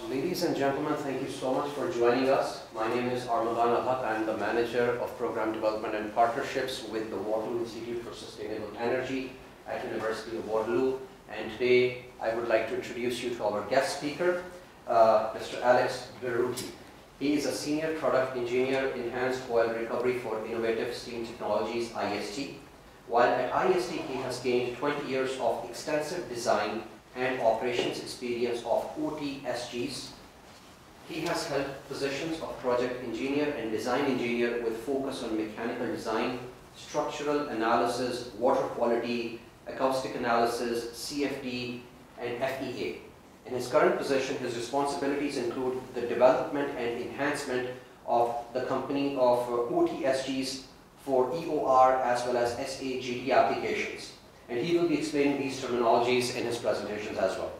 Ladies and gentlemen, thank you so much for joining us. My name is Armadan Ahak. I'm the Manager of Program Development and Partnerships with the Waterloo Institute for Sustainable Energy at University of Waterloo. And today, I would like to introduce you to our guest speaker, uh, Mr. Alex Berruti. He is a Senior Product Engineer, in Enhanced Oil Recovery for Innovative Steam Technologies, IST. While at IST, he has gained 20 years of extensive design and operations experience of OTSGs. He has held positions of project engineer and design engineer with focus on mechanical design, structural analysis, water quality, acoustic analysis, CFD, and FEA. In his current position, his responsibilities include the development and enhancement of the company of uh, OTSGs for EOR as well as SAGD applications and he will be explaining these terminologies in his presentations as well.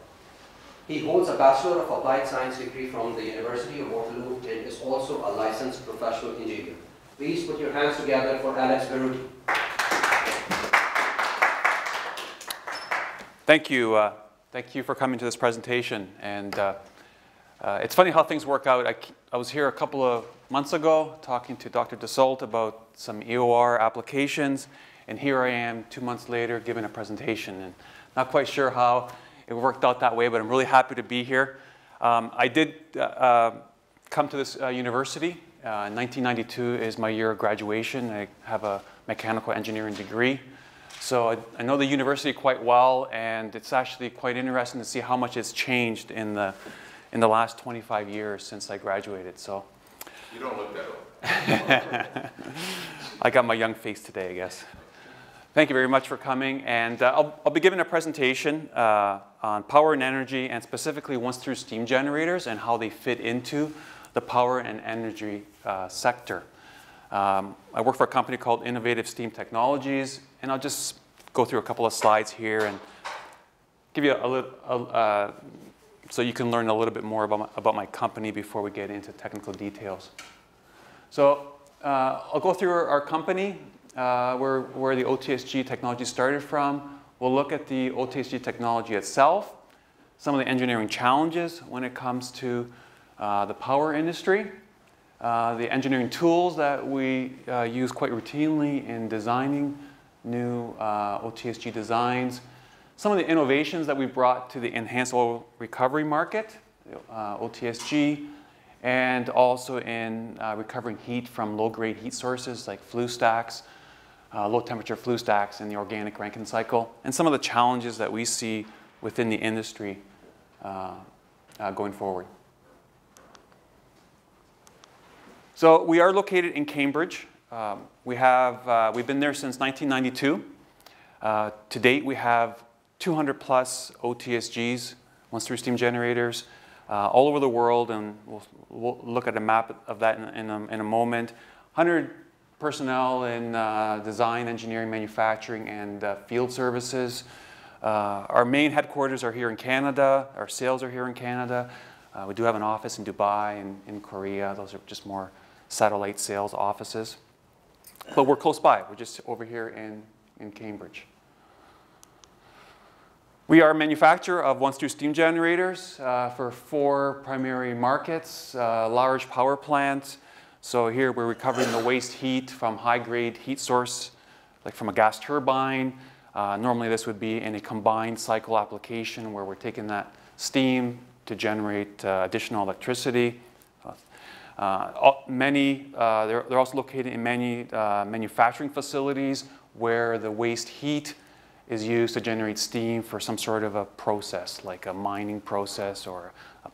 He holds a Bachelor of Applied Science degree from the University of Waterloo and is also a licensed professional engineer. Please put your hands together for Alex Berruti. Thank you. Uh, thank you for coming to this presentation. And uh, uh, it's funny how things work out. I, I, was here a couple of months ago talking to Dr. Dusseault about some EOR applications. And here I am two months later giving a presentation. And not quite sure how it worked out that way, but I'm really happy to be here. Um, I did uh, uh come to this uh, university. Uh, 1992 is my year of graduation. I have a mechanical engineering degree. So I, I, know the university quite well, and it's actually quite interesting to see how much it's changed in the, in the last 25 years since I graduated. So. You don't look that old. I got my young face today, I guess. Thank you very much for coming. And uh, I'll, I'll, be giving a presentation uh, on power and energy and specifically once through steam generators and how they fit into the power and energy uh, sector. Um, I work for a company called Innovative Steam Technologies and I'll just go through a couple of slides here and give you a little, uh, so you can learn a little bit more about my, about my company before we get into technical details. So uh, I'll go through our, our company, uh, where, where the OTSG technology started from. We'll look at the OTSG technology itself, some of the engineering challenges when it comes to uh, the power industry, uh, the engineering tools that we uh, use quite routinely in designing new uh, OTSG designs, some of the innovations that we brought to the enhanced oil recovery market, uh, OTSG, and also in recovering heat from low-grade heat sources like flue stacks, uh, low temperature flue stacks in the organic Rankine cycle, and some of the challenges that we see within the industry uh, uh, going forward. So we are located in Cambridge. Um, we have, uh, we've been there since 1992. Uh, to date, we have 200 plus OTSGs, once through steam generators, uh, all over the world, and we'll, we'll, look at a map of that in, in, a, in a moment. 100 personnel in uh, design, engineering, manufacturing, and uh, field services. Uh, our main headquarters are here in Canada. Our sales are here in Canada. Uh, we do have an office in Dubai and in Korea. Those are just more satellite sales offices. But we're close by. We're just over here in, in Cambridge. We are a manufacturer of once-through steam generators uh, for four primary markets, uh, large power plants, so here we're recovering the waste heat from high-grade heat source, like from a gas turbine. Uh, normally this would be in a combined cycle application where we're taking that steam to generate uh, additional electricity. Uh, many, uh, they're, they're, also located in many uh, manufacturing facilities where the waste heat is used to generate steam for some sort of a process, like a mining process or a,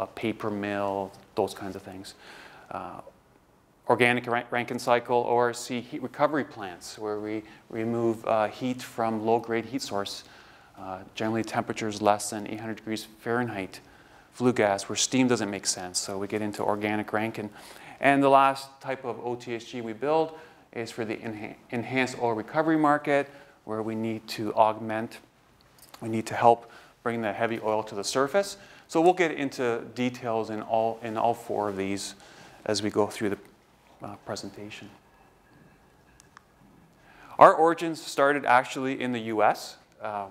a paper mill, those kinds of things. Organic Rankine cycle ORC heat recovery plants where we remove uh, heat from low-grade heat source, uh, generally temperatures less than 800 degrees Fahrenheit, flue gas where steam doesn't make sense. So we get into organic Rankine. And the last type of OTSG we build is for the enha enhanced oil recovery market where we need to augment, we need to help bring the heavy oil to the surface. So we'll get into details in all, in all four of these as we go through the uh, presentation. Our origins started actually in the US. Uh,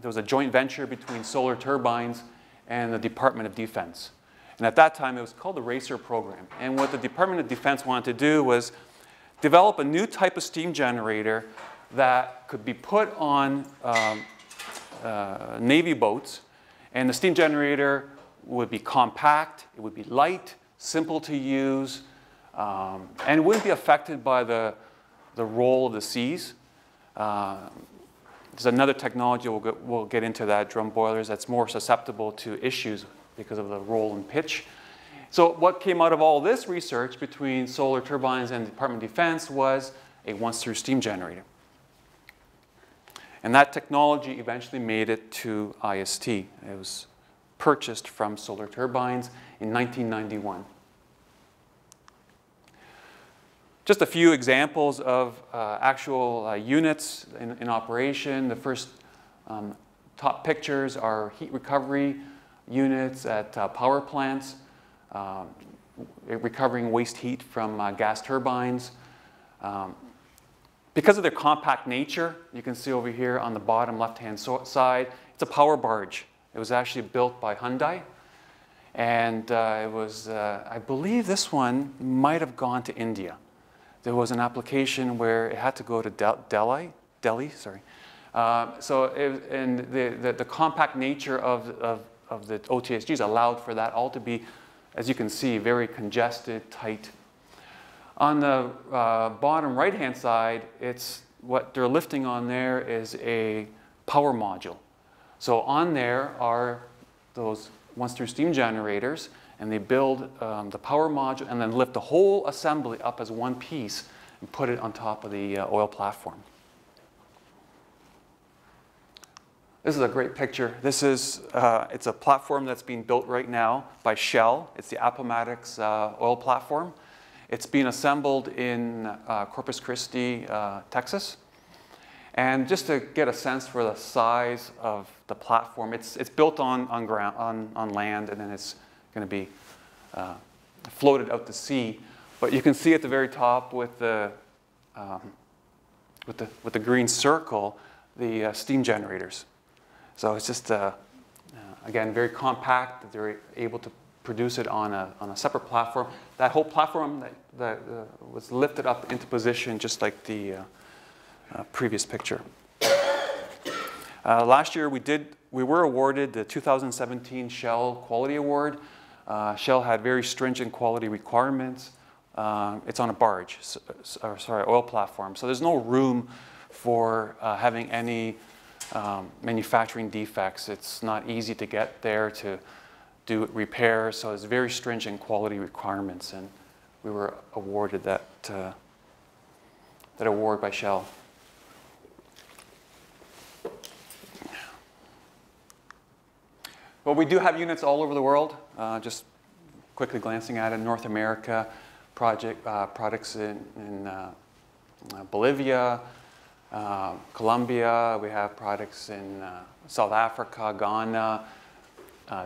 there was a joint venture between Solar Turbines and the Department of Defense. And at that time, it was called the RACER program. And what the Department of Defense wanted to do was develop a new type of steam generator that could be put on um, uh, Navy boats. And the steam generator would be compact, it would be light, simple to use, um, and it wouldn't be affected by the, the roll of the seas. Uh, there's another technology, we'll get, we'll get into that, drum boilers, that's more susceptible to issues because of the roll and pitch. So what came out of all this research between solar turbines and the Department of Defense was a once-through steam generator. And that technology eventually made it to IST. It was purchased from Solar Turbines in 1991. Just a few examples of uh, actual uh, units in, in, operation. The first um, top pictures are heat recovery units at uh, power plants, um, recovering waste heat from uh, gas turbines. Um, because of their compact nature, you can see over here on the bottom left-hand so side, it's a power barge. It was actually built by Hyundai. And uh, it was, uh, I believe this one might have gone to India. There was an application where it had to go to Del Delhi, Delhi, sorry. Uh, so, it, and the, the, the, compact nature of, of, of the OTSGs allowed for that all to be, as you can see, very congested, tight. On the uh, bottom right-hand side, it's what they're lifting on there is a power module. So on there are those once-through steam generators, and they build um, the power module and then lift the whole assembly up as one piece and put it on top of the uh, oil platform. This is a great picture. This is, uh, it's a platform that's being built right now by Shell. It's the Appomattox uh, oil platform. It's being assembled in uh, Corpus Christi, uh, Texas. And just to get a sense for the size of the platform, it's, it's built on, on, ground, on, on land and then it's going to be uh, floated out to sea. But you can see at the very top with the, um, with the, with the green circle, the uh, steam generators. So it's just, uh, uh again, very compact that they're able to produce it on a, on a separate platform. That whole platform that, that uh, was lifted up into position just like the uh, previous picture. Last year we did, we were awarded the 2017 Shell Quality Award. Uh, Shell had very stringent quality requirements. Uh, it's on a barge, so, or sorry, oil platform. So there's no room for uh, having any um, manufacturing defects. It's not easy to get there to do repairs. So it's very stringent quality requirements, and we were awarded that uh, that award by Shell. Well, we do have units all over the world. Uh, just quickly glancing at it, North America, project, uh, products in, in uh, uh Bolivia, uh, Colombia. We have products in uh, South Africa, Ghana,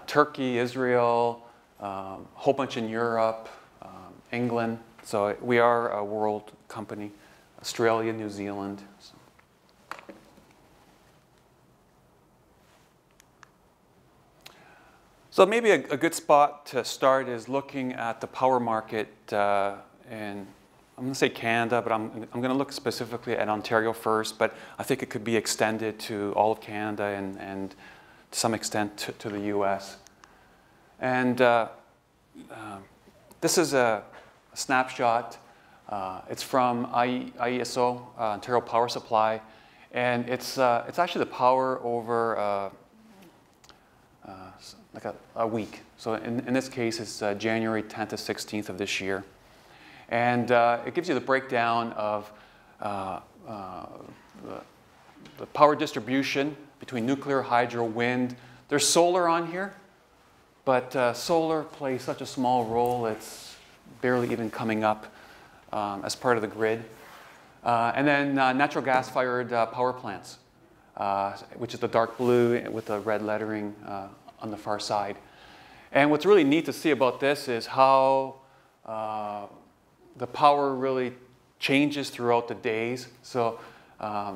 Turkey, Israel, um, a whole bunch in Europe, um, England. So we are a world company, Australia, New Zealand. So. Maybe a, a, good spot to start is looking at the power market uh, in, I'm going to say Canada, but I'm, I'm going to look specifically at Ontario first, but I think it could be extended to all of Canada and, and to some extent to, to the US. And uh, uh, this is a, a snapshot. Uh, it's from IESO, uh, Ontario Power Supply, and it's, uh, it's actually the power over like a, a week. So in, in this case, it's uh, January 10th to 16th of this year. And uh, it gives you the breakdown of uh, uh, the, the, power distribution between nuclear, hydro, wind. There's solar on here, but uh, solar plays such a small role, it's barely even coming up um, as part of the grid. Uh, and then natural gas-fired power plants, which is the dark blue with the red lettering on the far side. And what's really neat to see about this is how uh, the power really changes throughout the days. So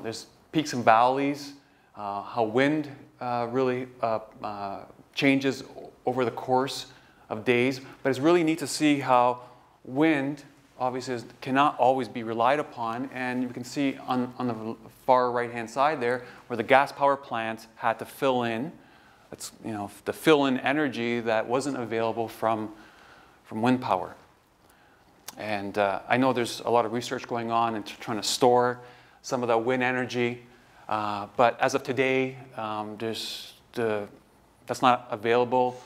there's peaks and valleys, uh, how wind uh, really uh, uh changes over the course of days. But it's really neat to see how wind obviously cannot always be relied upon. And you can see on, on the far right-hand side there where the gas power plants had to fill in, it's, you know, to fill in energy that wasn't available from, from wind power. And uh, I know there's a lot of research going on and trying to store some of that wind energy. Uh, but as of today, um, there's the, that's not available,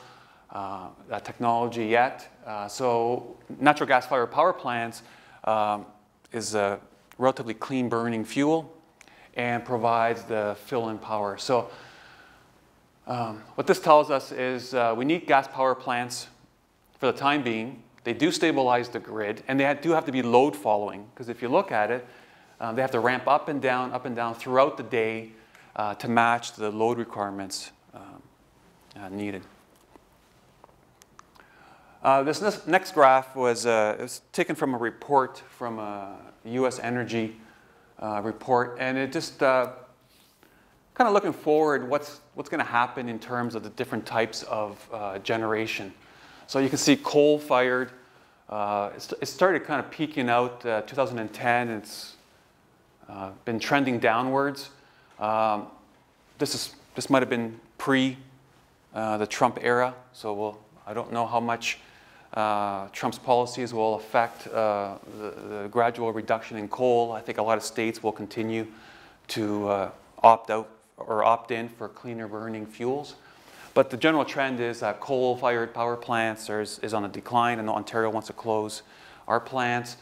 uh, that technology yet. Uh, so natural gas fired power plants um, is a relatively clean burning fuel and provides the fill-in power. So um, what this tells us is uh, we need gas power plants for the time being. They do stabilize the grid, and they do have to be load following, because if you look at it, um, they have to ramp up and down, up and down throughout the day uh, to match the load requirements um, uh, needed. Uh, this next graph was, uh, was, taken from a report from U.S. Energy uh, report, and it just uh, kind of looking forward what's, what's going to happen in terms of the different types of uh, generation. So you can see coal-fired. Uh, it started kind of peaking out 2010. It's been trending downwards. Um, this is this might have been pre the Trump era, so we'll, I don't know how much uh, Trump's policies will affect uh, the, the, gradual reduction in coal. I think a lot of states will continue to uh, opt out or opt in for cleaner burning fuels. But the general trend is that coal-fired power plants is, is on a decline, and Ontario wants to close our plants.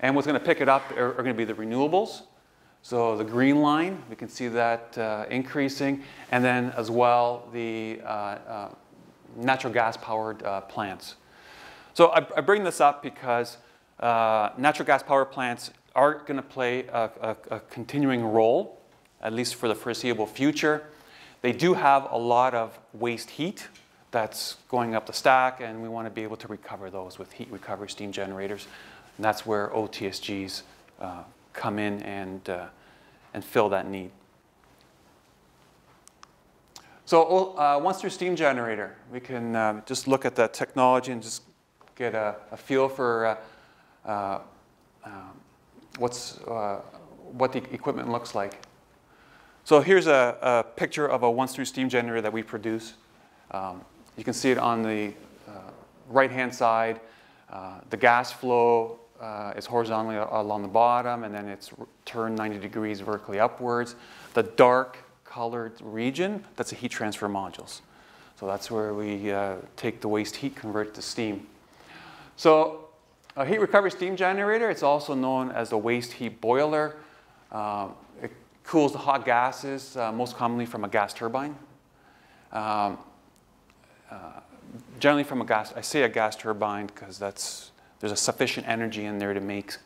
And what's going to pick it up are, are going to be the renewables. So the green line, we can see that uh, increasing, and then as well the uh, uh, natural gas-powered plants. So I, I bring this up because uh, natural gas power plants are going to play a, a, a, continuing role, at least for the foreseeable future. They do have a lot of waste heat that's going up the stack, and we want to be able to recover those with heat recovery steam generators. And that's where OTSGs uh, come in and, uh, and fill that need. So uh, once through steam generator, we can uh, just look at the technology and just get a, a feel for uh, uh, um, what's, uh, what the equipment looks like. So here's a, a picture of a once-through steam generator that we produce. Um, you can see it on the uh, right-hand side. Uh, the gas flow is horizontally along the bottom, and then it's turned 90 degrees vertically upwards. The dark colored region, that's the heat transfer modules. So that's where we uh, take the waste heat, convert it to steam. So a heat recovery steam generator, it's also known as a waste heat boiler. Uh, it cools the hot gases, uh, most commonly from a gas turbine. Um, uh, generally from a gas, I say a gas turbine because that's, there's a sufficient energy in there to make,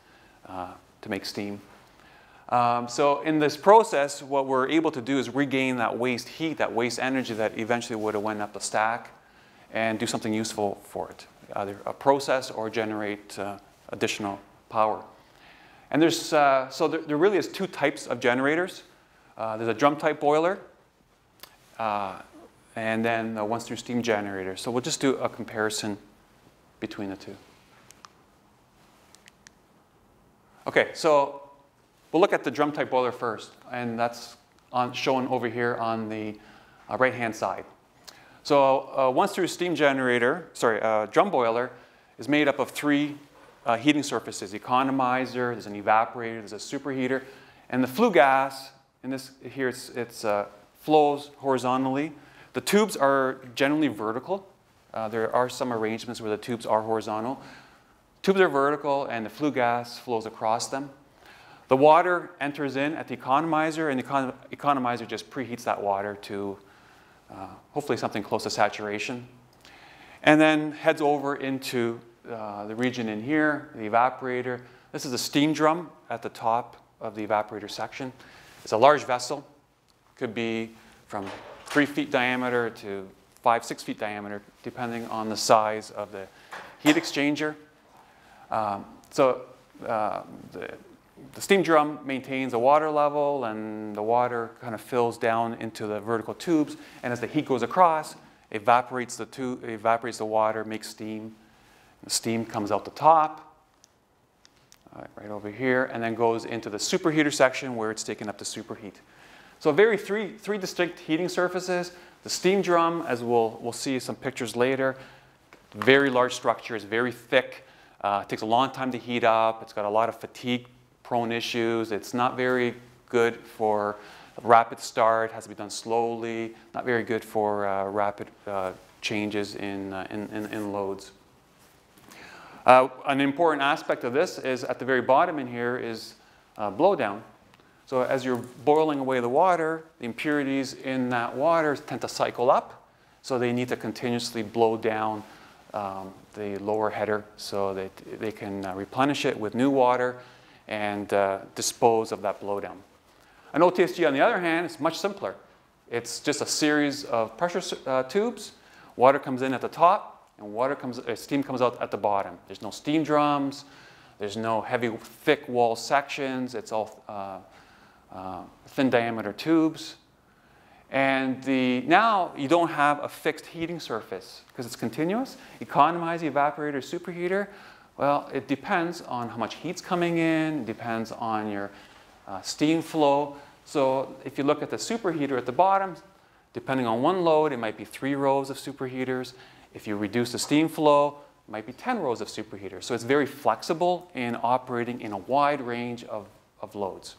uh, to make steam. Um, so in this process, what we're able to do is regain that waste heat, that waste energy that eventually would have went up the stack and do something useful for it either a process or generate uh, additional power. And there's, uh, so there, there, really is two types of generators. Uh, there's a drum type boiler, uh, and then a once through steam generator. So we'll just do a comparison between the two. Okay, so we'll look at the drum type boiler first, and that's on, shown over here on the uh, right hand side. So uh, once through steam generator, sorry, uh, drum boiler is made up of three uh, heating surfaces, economizer, there's an evaporator, there's a superheater, and the flue gas, in this here it's, it's uh, flows horizontally. The tubes are generally vertical. Uh, there are some arrangements where the tubes are horizontal. Tubes are vertical and the flue gas flows across them. The water enters in at the economizer and the econ economizer just preheats that water to uh, hopefully something close to saturation. And then heads over into uh, the region in here, the evaporator. This is a steam drum at the top of the evaporator section. It's a large vessel, could be from three feet diameter to five, six feet diameter, depending on the size of the heat exchanger. Um, so uh, the the steam drum maintains a water level and the water kind of fills down into the vertical tubes. And as the heat goes across, evaporates the, tu- evaporates the water, makes steam. The steam comes out the top, uh, right over here, and then goes into the superheater section where it's taken up to superheat. So very three, three distinct heating surfaces. The steam drum, as we'll, we'll see some pictures later, very large structure, it's very thick, uh, takes a long time to heat up, it's got a lot of fatigue prone issues, it's not very good for rapid start, has to be done slowly, not very good for uh, rapid uh, changes in, uh, in, in, in, loads. Uh, an important aspect of this is at the very bottom in here is uh, blowdown. So as you're boiling away the water, the impurities in that water tend to cycle up. So they need to continuously blow down um, the lower header so that they can uh, replenish it with new water and uh, dispose of that blowdown. An OTSG, on the other hand, is much simpler. It's just a series of pressure uh, tubes. Water comes in at the top, and water comes, uh, steam comes out at the bottom. There's no steam drums. There's no heavy, thick wall sections. It's all uh, uh, thin diameter tubes. And the, now you don't have a fixed heating surface because it's continuous. Economize the evaporator, superheater. Well, it depends on how much heat's coming in. Depends on your uh, steam flow. So if you look at the superheater at the bottom, depending on one load, it might be three rows of superheaters. If you reduce the steam flow, it might be 10 rows of superheaters. So it's very flexible in operating in a wide range of, of loads.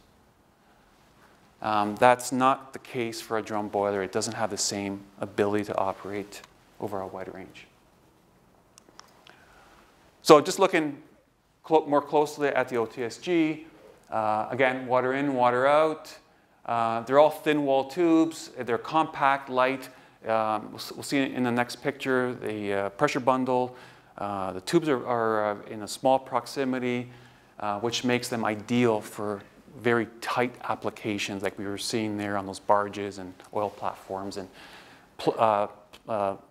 Um, that's not the case for a drum boiler. It doesn't have the same ability to operate over a wide range. So just looking more closely at the OTSG, uh, again, water in, water out. Uh, they're all thin wall tubes. They're compact, light. Um, we'll, we'll, see in the next picture the uh, pressure bundle. Uh, the tubes are, are, uh, in a small proximity, uh, which makes them ideal for very tight applications like we were seeing there on those barges and oil platforms and pl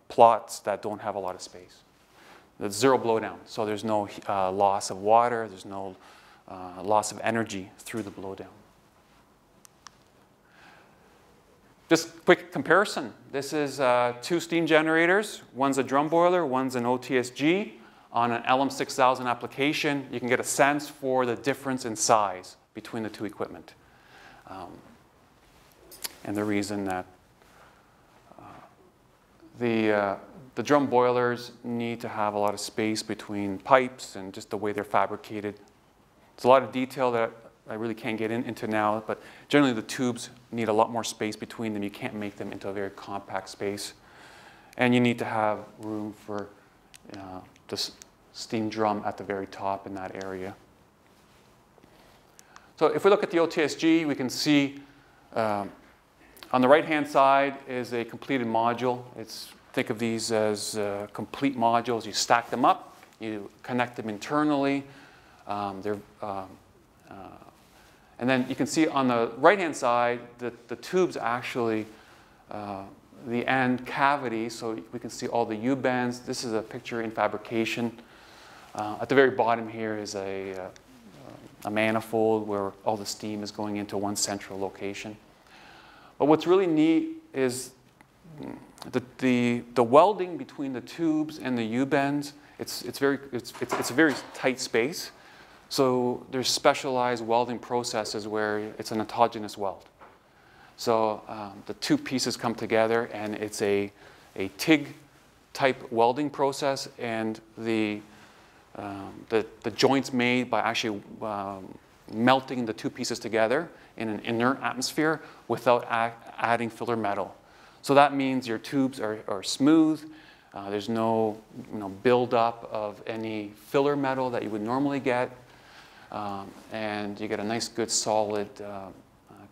plots that don't have a lot of space. Zero blowdown, so there's no uh, loss of water, there's no uh, loss of energy through the blowdown. Just quick comparison. This is uh, two steam generators. One's a drum boiler, one's an OTSG. On an LM6000 application, you can get a sense for the difference in size between the two equipment. Um, and the reason that the, uh, the drum boilers need to have a lot of space between pipes and just the way they're fabricated. It's a lot of detail that I really can't get in, into now, but generally the tubes need a lot more space between them. You can't make them into a very compact space. And you need to have room for uh, the steam drum at the very top in that area. So if we look at the OTSG, we can see um, on the right-hand side is a completed module. It's, think of these as uh, complete modules. You stack them up, you connect them internally. Um, they're, um, uh, and then you can see on the right-hand side that the tubes actually, uh, the end cavity, so we can see all the U-bends. This is a picture in fabrication. Uh, at the very bottom here is a uh, a manifold where all the steam is going into one central location. But what's really neat is the, the, the welding between the tubes and the U-bends, it's, it's, very, it's, it's, it's a very tight space. So there's specialized welding processes where it's an autogenous weld. So um, the two pieces come together and it's a, a TIG type welding process and the um, the, the joints made by actually um, melting the two pieces together in an inert atmosphere without adding filler metal. So that means your tubes are, are smooth. Uh, there's no you know, buildup of any filler metal that you would normally get. Um, and you get a nice, good, solid uh, uh,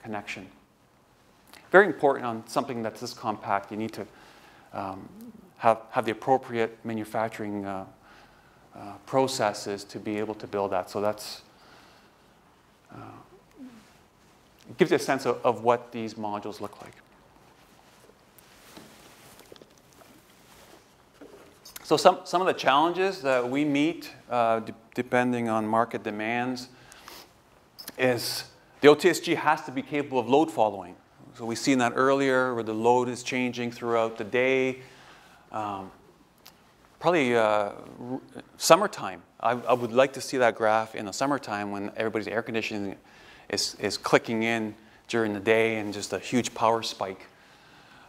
connection. Very important on something that's this compact, you need to um, have, have the appropriate manufacturing uh, uh, processes to be able to build that. So that's uh, gives you a sense of, of what these modules look like. So some, some of the challenges that we meet, uh, de depending on market demands, is the OTSG has to be capable of load following. So we've seen that earlier, where the load is changing throughout the day. um, probably uh, summertime. I, I would like to see that graph in the summertime when everybody's air conditioning is, is clicking in during the day and just a huge power spike.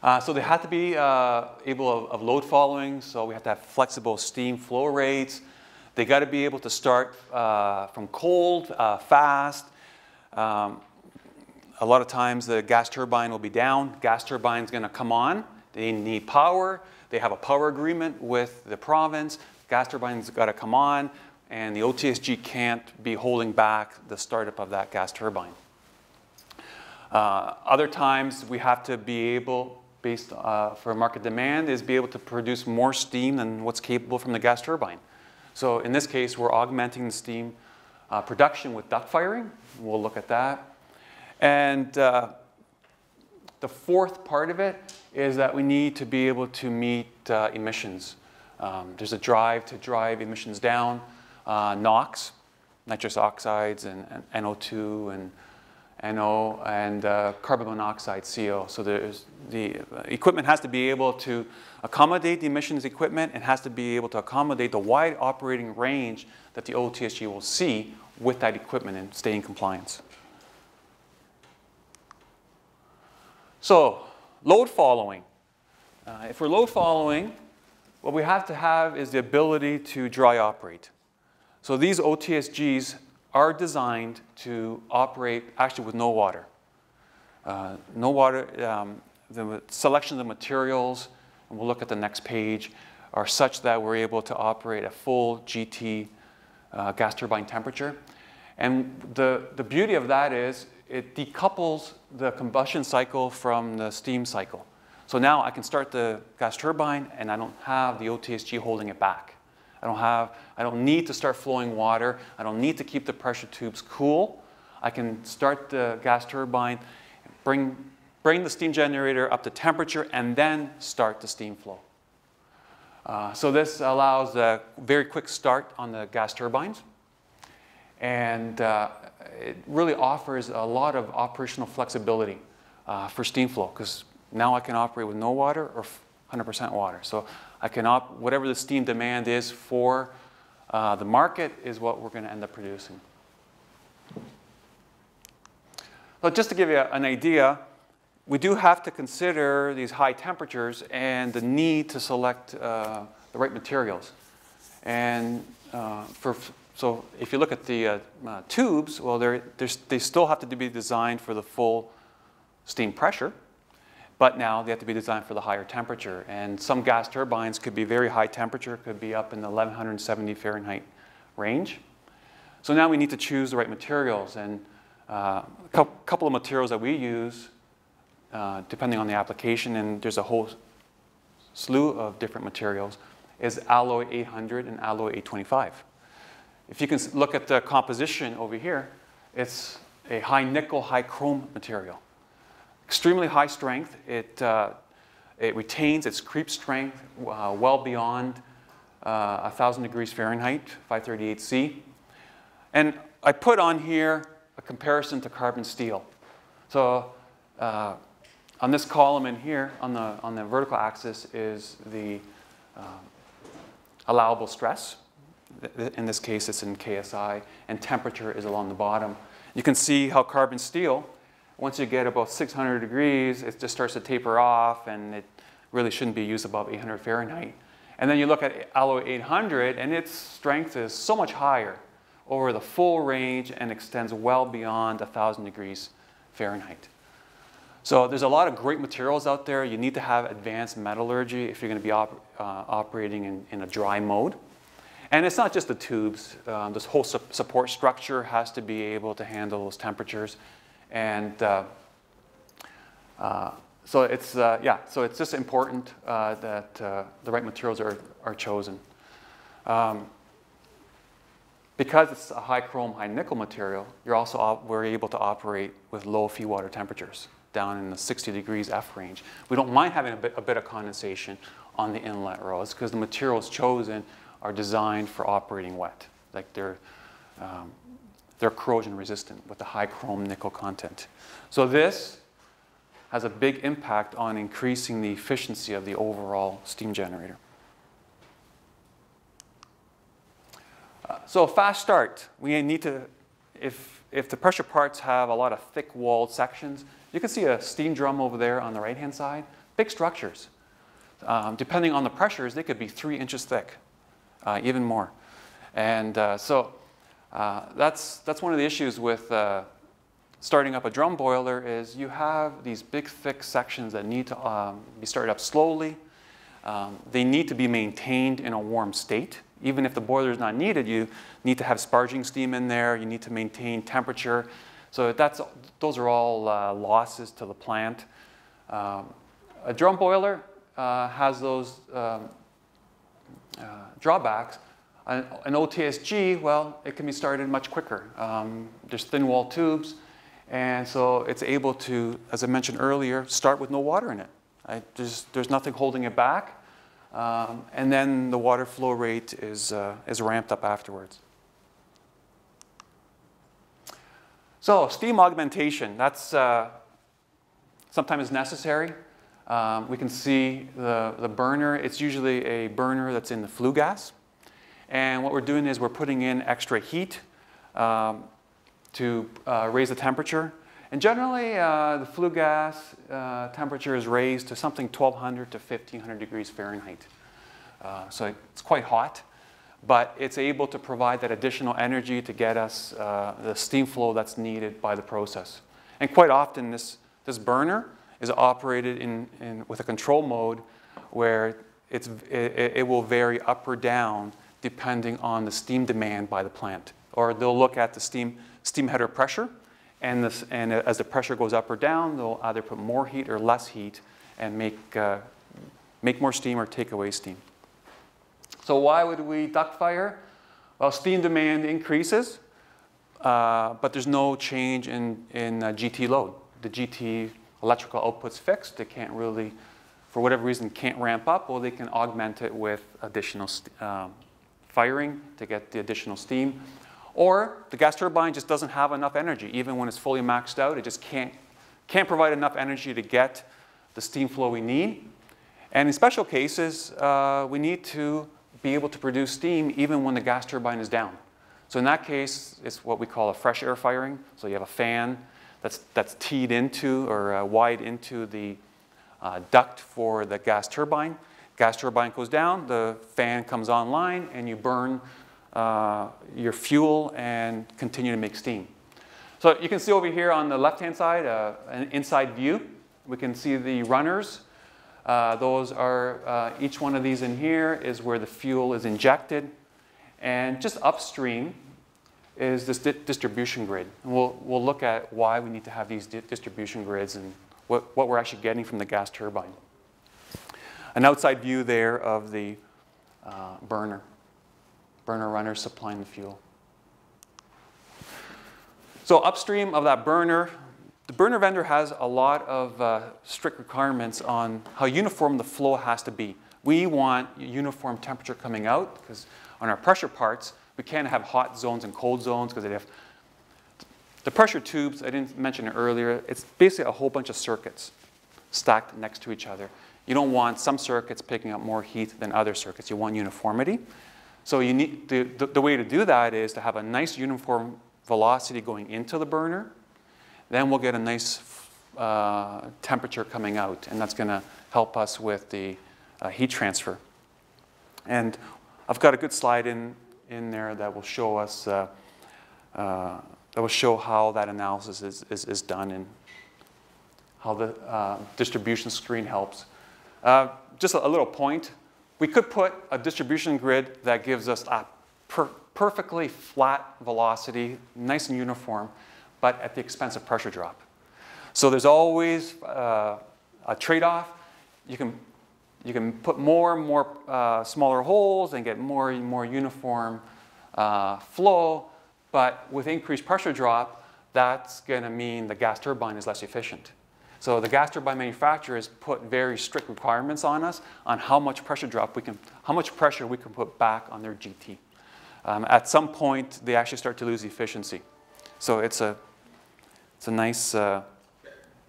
Uh, so they have to be uh, able of, of load following, so we have to have flexible steam flow rates. They got to be able to start uh, from cold, uh, fast. Um, a lot of times the gas turbine will be down. Gas turbine's going to come on. They need power. They have a power agreement with the province. Gas turbine's got to come on, and the OTSG can't be holding back the startup of that gas turbine. Uh, other times we have to be able, based uh, for market demand, is be able to produce more steam than what's capable from the gas turbine. So in this case, we're augmenting the steam uh, production with duct firing. We'll look at that. And uh, the fourth part of it is that we need to be able to meet uh, emissions. Um, there's a drive to drive emissions down, uh, NOx, nitrous oxides, and, and NO2, and NO, and uh, carbon monoxide, CO. So there's, the equipment has to be able to accommodate the emissions equipment and has to be able to accommodate the wide operating range that the OTSG will see with that equipment and stay in compliance. So, load following. Uh, if we're load following, what we have to have is the ability to dry operate. So these OTSGs are designed to operate actually with no water. Uh, no water, um, the selection of the materials, and we'll look at the next page, are such that we're able to operate at full GT uh, gas turbine temperature. And the, the beauty of that is it decouples the combustion cycle from the steam cycle. So now I can start the gas turbine and I don't have the OTSG holding it back. I don't have, I don't need to start flowing water. I don't need to keep the pressure tubes cool. I can start the gas turbine, bring, bring the steam generator up to temperature, and then start the steam flow. Uh, so this allows a very quick start on the gas turbines. And uh, it really offers a lot of operational flexibility uh, for steam flow because now I can operate with no water or 100% water. So I can op whatever the steam demand is for uh, the market is what we're going to end up producing. So just to give you an idea, we do have to consider these high temperatures and the need to select uh, the right materials. And uh, for, so if you look at the uh, uh tubes, well, they're, they're, they still have to be designed for the full steam pressure. But now they have to be designed for the higher temperature. And some gas turbines could be very high temperature, could be up in the 1170 Fahrenheit range. So now we need to choose the right materials. And uh, a couple of materials that we use, uh, depending on the application, and there's a whole slew of different materials, is alloy 800 and alloy 825. If you can look at the composition over here, it's a high nickel, high chrome material extremely high strength. It, uh, it retains its creep strength uh, well beyond uh, 1,000 degrees Fahrenheit, 538 C. And I put on here a comparison to carbon steel. So uh, on this column in here, on the, on the vertical axis, is the um, allowable stress. In this case, it's in KSI, and temperature is along the bottom. You can see how carbon steel once you get about 600 degrees, it just starts to taper off and it really shouldn't be used above 800 Fahrenheit. And then you look at alloy 800 and its strength is so much higher over the full range and extends well beyond 1,000 degrees Fahrenheit. So there's a lot of great materials out there. You need to have advanced metallurgy if you're going to be op uh, operating in, in, a dry mode. And it's not just the tubes. Um, this whole su support structure has to be able to handle those temperatures. And uh, uh, so it's, uh, yeah, so it's just important uh, that uh, the right materials are, are chosen. Um, because it's a high chrome, high nickel material, you're also we're able to operate with low feed water temperatures down in the 60 degrees F range. We don't mind having a bit, a bit of condensation on the inlet rows because the material is chosen are designed for operating wet. Like they're, um, they're corrosion resistant with the high chrome nickel content. So this has a big impact on increasing the efficiency of the overall steam generator. Uh, so a fast start, we need to, if, if the pressure parts have a lot of thick walled sections, you can see a steam drum over there on the right hand side, big structures. Um, depending on the pressures, they could be three inches thick, uh, even more. And uh, so uh, that's, that's one of the issues with uh, starting up a drum boiler is you have these big thick sections that need to um, be started up slowly. Um, they need to be maintained in a warm state. Even if the boiler is not needed, you need to have sparging steam in there. You need to maintain temperature. So that's, those are all uh, losses to the plant. Um, a drum boiler uh, has those um, drawbacks. An, an, OTSG, well, it can be started much quicker. Um, there's thin wall tubes. And so it's able to, as I mentioned earlier, start with no water in it. Right? There's, there's nothing holding it back. Um, and then the water flow rate is, uh, is ramped up afterwards. So steam augmentation, that's uh, sometimes necessary. Um, we can see the, the burner. It's usually a burner that's in the flue gas. And what we're doing is we're putting in extra heat um, to uh, raise the temperature. And generally, uh, the flue gas uh, temperature is raised to something 1200 to 1500 degrees Fahrenheit. Uh, so it's quite hot, but it's able to provide that additional energy to get us uh, the steam flow that's needed by the process. And quite often, this, this burner is operated in, in, with a control mode where it's, it, it will vary up or down depending on the steam demand by the plant. Or they'll look at the steam, steam header pressure, and, this, and as the pressure goes up or down, they'll either put more heat or less heat and make, uh, make more steam or take away steam. So why would we duct fire? Well, steam demand increases, uh, but there's no change in, in uh, GT load. The GT electrical output's fixed. They can't really, for whatever reason, can't ramp up. Well, they can augment it with additional um, firing to get the additional steam. Or the gas turbine just doesn't have enough energy. Even when it's fully maxed out, it just can't, can't provide enough energy to get the steam flow we need. And in special cases, uh, we need to be able to produce steam even when the gas turbine is down. So in that case, it's what we call a fresh air firing. So you have a fan that's, that's teed into or uh, into the uh, duct for the gas turbine. Gas turbine goes down, the fan comes online, and you burn uh, your fuel and continue to make steam. So you can see over here on the left-hand side, uh, an inside view. We can see the runners. Uh, those are, uh, each one of these in here is where the fuel is injected. And just upstream is this di distribution grid. And we'll, we'll look at why we need to have these di distribution grids and what, what we're actually getting from the gas turbine. An outside view there of the uh, burner burner runner supplying the fuel. So upstream of that burner, the burner vendor has a lot of uh, strict requirements on how uniform the flow has to be. We want uniform temperature coming out because on our pressure parts, we can't have hot zones and cold zones because they have the pressure tubes, I didn't mention it earlier, it's basically a whole bunch of circuits stacked next to each other. You don't want some circuits picking up more heat than other circuits. You want uniformity. So you need, the, the, the, way to do that is to have a nice uniform velocity going into the burner. Then we'll get a nice uh, temperature coming out, and that's going to help us with the uh, heat transfer. And I've got a good slide in, in there that will show us, uh, uh that will show how that analysis is, is, is done and how the uh, distribution screen helps. Uh, just a, a little point. We could put a distribution grid that gives us a per perfectly flat velocity, nice and uniform, but at the expense of pressure drop. So there's always uh, a trade-off. You can, you can put more and more uh, smaller holes and get more and more uniform uh, flow, but with increased pressure drop, that's going to mean the gas turbine is less efficient. So the gas turbine manufacturers put very strict requirements on us on how much pressure drop we can, how much pressure we can put back on their GT. Um, at some point, they actually start to lose efficiency. So it's a, it's a nice, uh,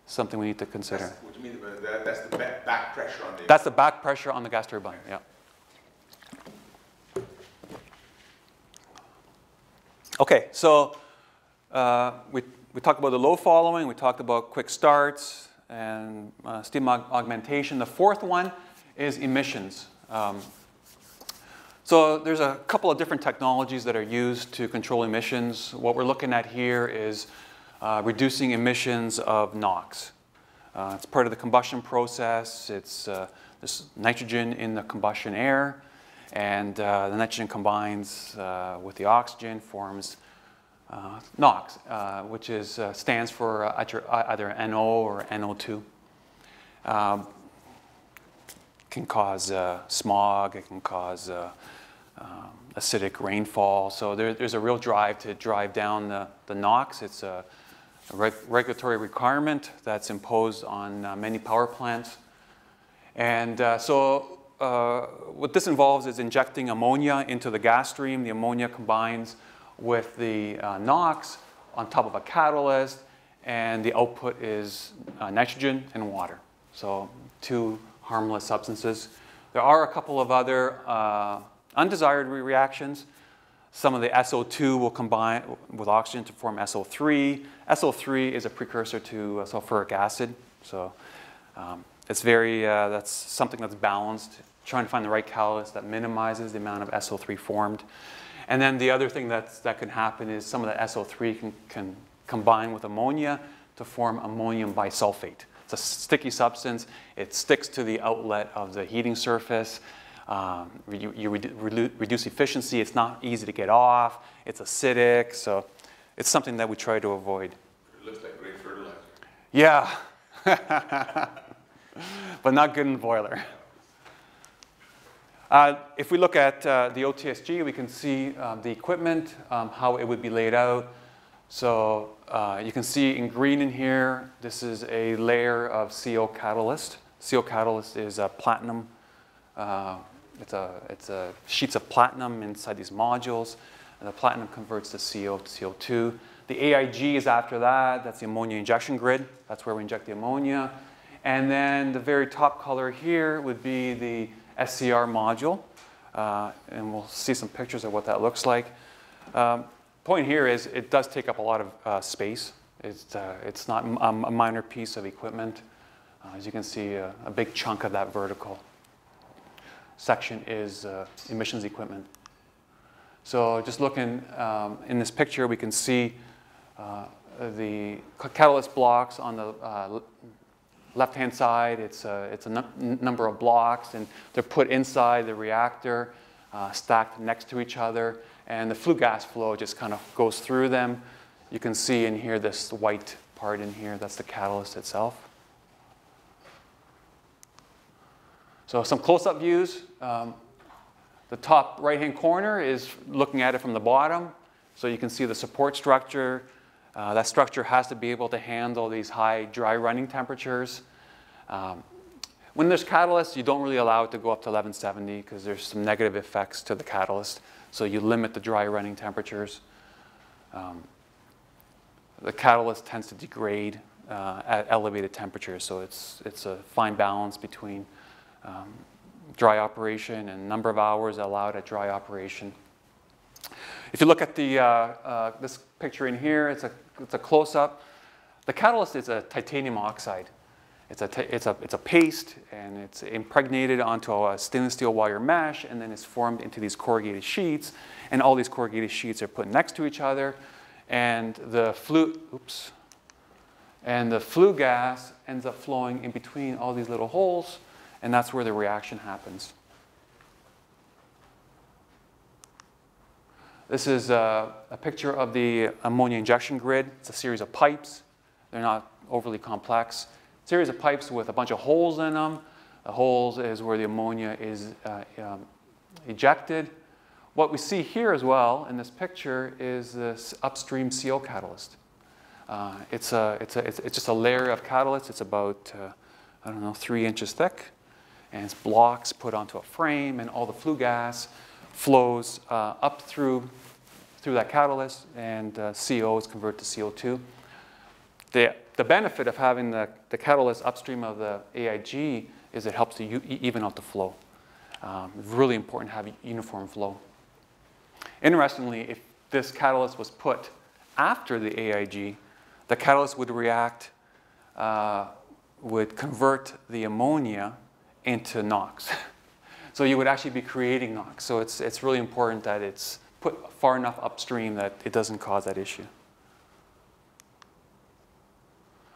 something we need to consider. That's- What do you mean, that, that's the back, back pressure on the. That's the back pressure on the gas turbine, yeah. Okay, so uh, we, we talked about the low following, we talked about quick starts and uh, steam aug- augmentation. The fourth one is emissions. Um, so there's a couple of different technologies that are used to control emissions. What we're looking at here is uh, reducing emissions of NOx. Uh, it's part of the combustion process. It's uh, there's nitrogen in the combustion air, and uh, the nitrogen combines uh, with the oxygen, forms uh, NOx, which is stands for either, NO or NO2. Um, can cause smog. It can cause um, acidic rainfall. So there, there's a real drive to drive down the, the NOx. It's a, a reg- regulatory requirement that's imposed on uh, many power plants. And uh, so uh, what this involves is injecting ammonia into the gas stream. The ammonia combines with the uh, NOx on top of a catalyst, and the output is uh, nitrogen and water. So two harmless substances. There are a couple of other uh, undesired re- reactions. Some of the SO2 will combine with oxygen to form SO3. SO3 is a precursor to uh, sulfuric acid. So um, it's very, uh, that's something that's balanced, trying to find the right catalyst that minimizes the amount of SO3 formed. And then the other thing that's, that can happen is some of the SO3 can, can combine with ammonia to form ammonium bisulfate. It's a sticky substance. It sticks to the outlet of the heating surface. Um, you you redu- reduce efficiency. It's not easy to get off. It's acidic. So it's something that we try to avoid. It looks like great fertilizer. Yeah. but not good in the boiler. Uh, if we look at uh, the OTSG, we can see um, the equipment, um, how it would be laid out. So uh, you can see in green in here, this is a layer of CO catalyst. CO catalyst is a platinum. It's a, it's a sheets of platinum inside these modules. And the platinum converts the CO to CO2. The AIG is after that. That's the ammonia injection grid. That's where we inject the ammonia. And then the very top color here would be the SCR module. Uh, and we'll see some pictures of what that looks like. Um, point here is it does take up a lot of uh, space. It's, uh, it's not a minor piece of equipment. Uh, as you can see, uh, a big chunk of that vertical section is uh, emissions equipment. So just looking um, in this picture, we can see uh, the catalyst blocks on the uh, left-hand side. It's a, it's a num- number of blocks, and they're put inside the reactor, uh, stacked next to each other, and the flue gas flow just kind of goes through them. You can see in here this white part in here, that's the catalyst itself. So some close-up views. Um, the top right-hand corner is looking at it from the bottom. So you can see the support structure. Uh, that structure has to be able to handle these high dry running temperatures. Um, when there's catalyst, you don't really allow it to go up to 1170 because there's some negative effects to the catalyst. So you limit the dry running temperatures. Um, the catalyst tends to degrade uh, at elevated temperatures, so it's, it's a fine balance between um, dry operation and number of hours allowed at dry operation. If you look at the, uh, uh, this picture in here, it's a, it's a close-up. The catalyst is a titanium oxide. It's a, it's, a, it's a paste, and it's impregnated onto a stainless steel wire mesh, and then it's formed into these corrugated sheets. And all these corrugated sheets are put next to each other, and the flue, oops, and the flue gas ends up flowing in between all these little holes, and that's where the reaction happens. This is a, a picture of the ammonia injection grid. It's a series of pipes. They're not overly complex. Series of pipes with a bunch of holes in them. The holes is where the ammonia is uh, um, ejected. What we see here as well in this picture is this upstream CO catalyst. Uh, it's, a, it's, a, it's, it's just a layer of catalyst. It's about, uh, I don't know, three inches thick. And it's blocks put onto a frame, and all the flue gas flows uh, up through, through that catalyst, and uh, CO is converted to CO2. The, the benefit of having the, the catalyst upstream of the AIG is it helps to even out the flow. Um, really important to have uniform flow. Interestingly, if this catalyst was put after the AIG, the catalyst would react, uh, would convert the ammonia into NOx. so you would actually be creating NOx. So it's, it's really important that it's put far enough upstream that it doesn't cause that issue.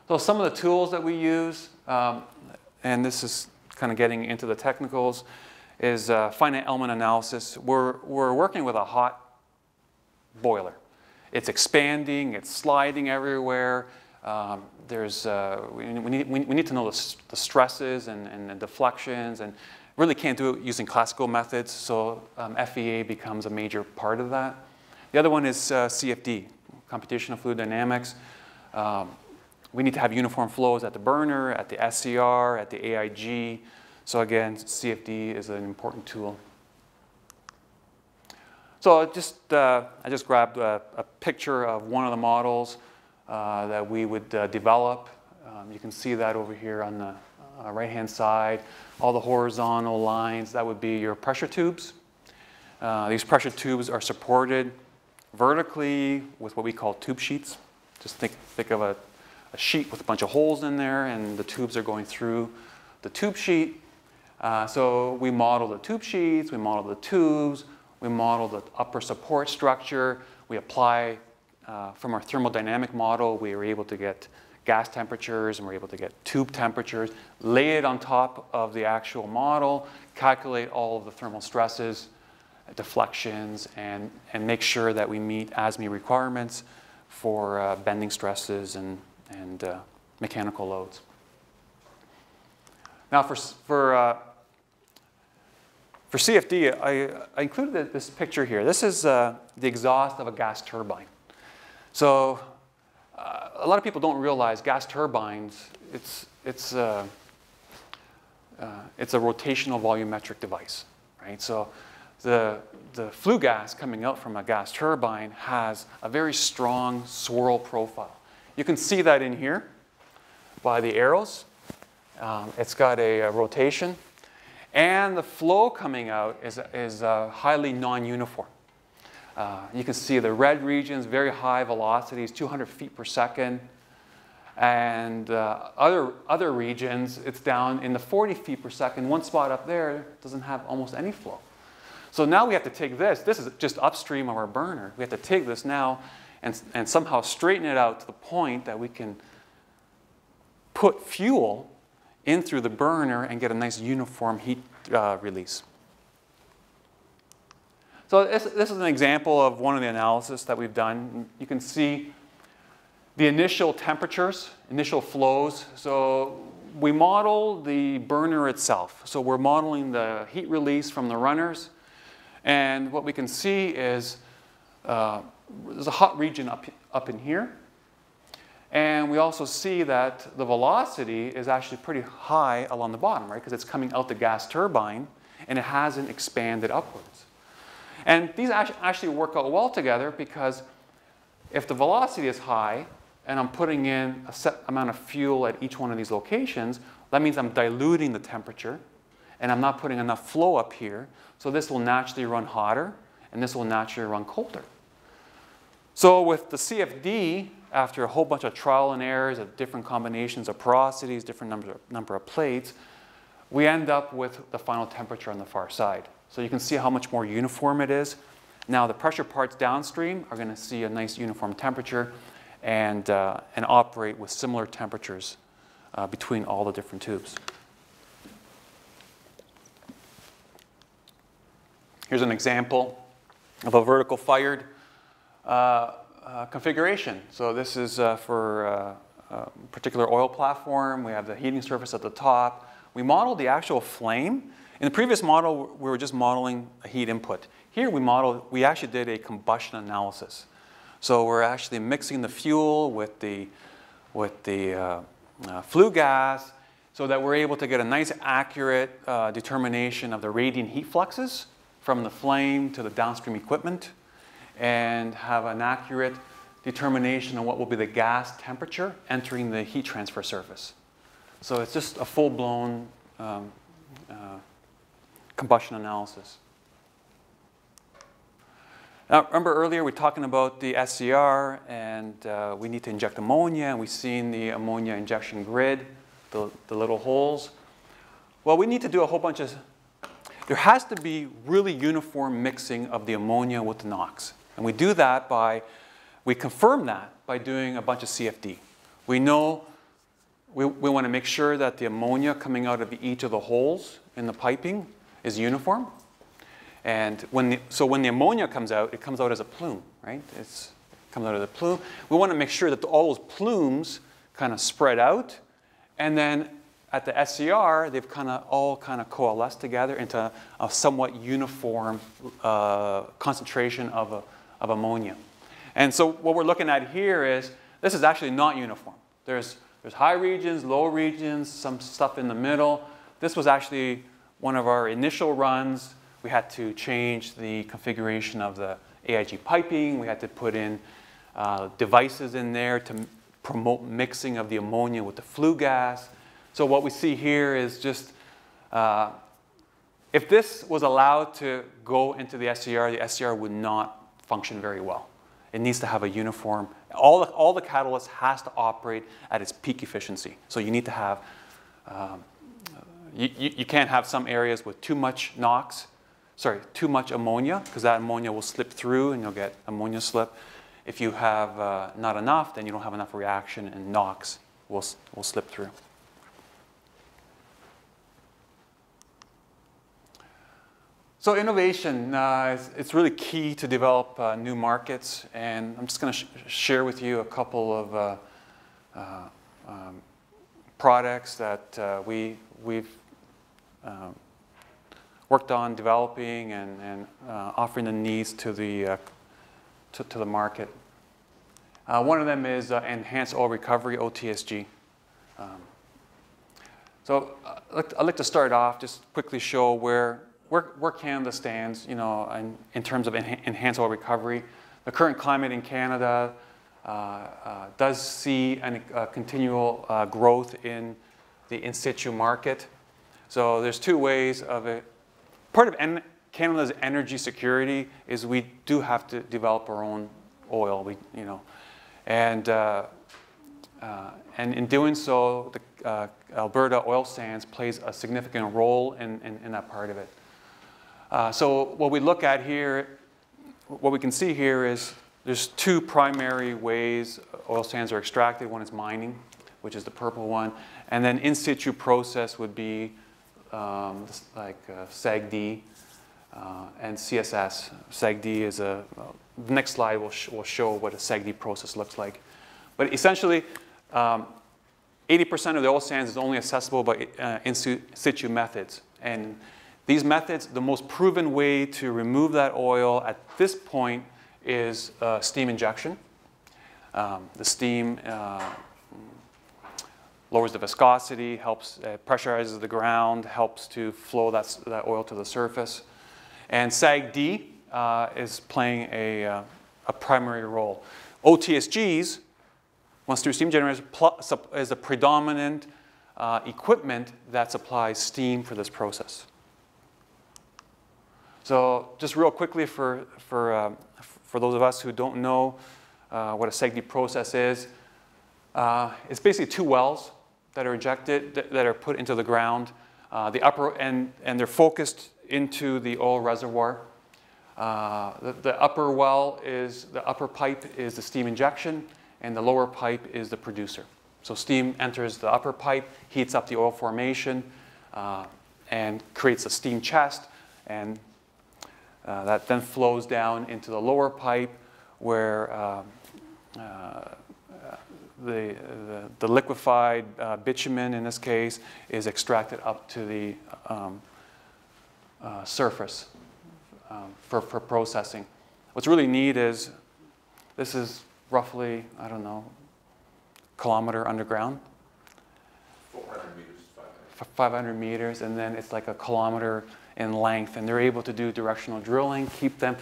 So some of the tools that we use, um, and this is kind of getting into the technicals, is uh, finite element analysis. We're, we're working with a hot boiler. It's expanding, it's sliding everywhere. Um, there's, uh, we, we, need, we, need to know the, the stresses and, and the deflections and really can't do it using classical methods, so um, FEA becomes a major part of that. The other one is uh, CFD, computational fluid dynamics. Um, we need to have uniform flows at the burner, at the SCR, at the AIG. So again, CFD is an important tool. So just, uh, I just grabbed a, a, picture of one of the models uh, that we would uh, develop. Um, you can see that over here on the uh, right-hand side. All the horizontal lines, that would be your pressure tubes. Uh, these pressure tubes are supported vertically with what we call tube sheets. Just think, think of a, a sheet with a bunch of holes in there, and the tubes are going through the tube sheet. Uh, so we model the tube sheets, we model the tubes, we model the upper support structure. We apply, uh, from our thermodynamic model, we were able to get gas temperatures and we're able to get tube temperatures, lay it on top of the actual model, calculate all of the thermal stresses, deflections, and, and make sure that we meet ASME requirements for uh, bending stresses and, and uh, mechanical loads. Now for, for uh, for CFD, I, I included this picture here. This is uh, the exhaust of a gas turbine. So uh, a lot of people don't realize gas turbines, it's, it's, uh, uh it's a rotational volumetric device, right? So the, the flue gas coming out from a gas turbine has a very strong swirl profile. You can see that in here by the arrows. Um, it's got a, a rotation and the flow coming out is, is uh, highly non-uniform. Uh, you can see the red regions, very high velocities, 200 feet per second. And uh, other, other regions, it's down in the 40 feet per second. One spot up there doesn't have almost any flow. So now we have to take this. This is just upstream of our burner. We have to take this now and, and somehow straighten it out to the point that we can put fuel in through the burner and get a nice uniform heat uh, release. So this, this is an example of one of the analysis that we've done. You can see the initial temperatures, initial flows. So we model the burner itself. So we're modeling the heat release from the runners. And what we can see is uh, there's a hot region up, up in here. And we also see that the velocity is actually pretty high along the bottom, right? Because it's coming out the gas turbine and it hasn't expanded upwards. And these actually work out well together because if the velocity is high and I'm putting in a set amount of fuel at each one of these locations, that means I'm diluting the temperature and I'm not putting enough flow up here. So this will naturally run hotter and this will naturally run colder. So with the CFD, after a whole bunch of trial and errors of different combinations of porosities, different number, number of plates, we end up with the final temperature on the far side. So you can see how much more uniform it is. Now the pressure parts downstream are going to see a nice uniform temperature and, uh, and operate with similar temperatures uh, between all the different tubes. Here's an example of a vertical fired uh, uh, configuration. So this is uh, for uh, a particular oil platform. We have the heating surface at the top. We modeled the actual flame. In the previous model, we were just modeling a heat input. Here we modeled, we actually did a combustion analysis. So we're actually mixing the fuel with the, with the uh, uh, flue gas so that we're able to get a nice accurate uh, determination of the radiant heat fluxes from the flame to the downstream equipment and have an accurate determination on what will be the gas temperature entering the heat transfer surface. So it's just a full-blown um, combustion analysis. Now, remember earlier we were talking about the SCR and uh, we need to inject ammonia and we've seen the ammonia injection grid, the, the little holes. Well, we need to do a whole bunch of, there has to be really uniform mixing of the ammonia with the NOx. And we do that by, we confirm that by doing a bunch of CFD. We know, we, we want to make sure that the ammonia coming out of each of the holes in the piping is uniform. And when the, so when the ammonia comes out, it comes out as a plume, right? It's, it comes out as a plume. We want to make sure that all those plumes kind of spread out. And then at the SCR, they've kind of all kind of coalesced together into a somewhat uniform uh, concentration of, a, of ammonia. And so what we're looking at here is this is actually not uniform. There's, there's high regions, low regions, some stuff in the middle. This was actually one of our initial runs we had to change the configuration of the AIG piping. We had to put in uh, devices in there to promote mixing of the ammonia with the flue gas. So what we see here is just, uh, if this was allowed to go into the SCR, the SCR would not function very well. It needs to have a uniform, all the, all the catalyst has to operate at its peak efficiency. So you need to have, um, you, you, can't have some areas with too much NOx sorry, too much ammonia, because that ammonia will slip through and you'll get ammonia slip. If you have uh, not enough, then you don't have enough reaction and NOx will, will slip through. So innovation, uh, it's, it's, really key to develop uh, new markets, and I'm just going to sh share with you a couple of uh, uh um, products that uh, we, we've um, worked on developing and, and uh, offering the needs to the, uh, to, to, the market. Uh, one of them is uh, Enhanced Oil Recovery, OTSG. Um, so uh, I'd like, to, start off, just quickly show where, where, where Canada stands you know, in, in terms of enha enhanced oil recovery. The current climate in Canada uh, does see a continual growth in the in situ market. So there's two ways of it, part of en Canada's energy security is we do have to develop our own oil. We, you know, and uh, uh, and in doing so, the uh, Alberta oil sands plays a significant role in, in, in that part of it. Uh, so what we look at here, what we can see here is there's two primary ways oil sands are extracted. One is mining, which is the purple one, and then in situ process would be um, like uh, SAGD uh, and CSS. SAGD is a, uh, the next slide will, sh will show what a SAGD process looks like. But essentially, 80% um, of the oil sands is only accessible by uh, in situ methods. And these methods, the most proven way to remove that oil at this point is uh, steam injection. Um, the steam uh, lowers the viscosity, helps uh, pressurizes the ground, helps to flow that, that oil to the surface. And SAGD uh, is playing a, uh, a primary role. OTSGs, once through steam generators, is a predominant uh, equipment that supplies steam for this process. So just real quickly for, for, uh, for those of us who don't know uh, what a SAGD process is, it's basically two wells that are injected, that, are put into the ground. Uh, the upper, and, and they're focused into the oil reservoir. Uh, the, the, upper well is, the upper pipe is the steam injection, and the lower pipe is the producer. So steam enters the upper pipe, heats up the oil formation, uh, and creates a steam chest, and uh, that then flows down into the lower pipe where um, uh, the, the, the liquefied uh, bitumen, in this case, is extracted up to the um, uh, surface um, for, for processing. What's really neat is this is roughly, I don't know, kilometer underground. 400 meters, 500. 500 meters, and then it's like a kilometer in length, and they're able to do directional drilling, keep them.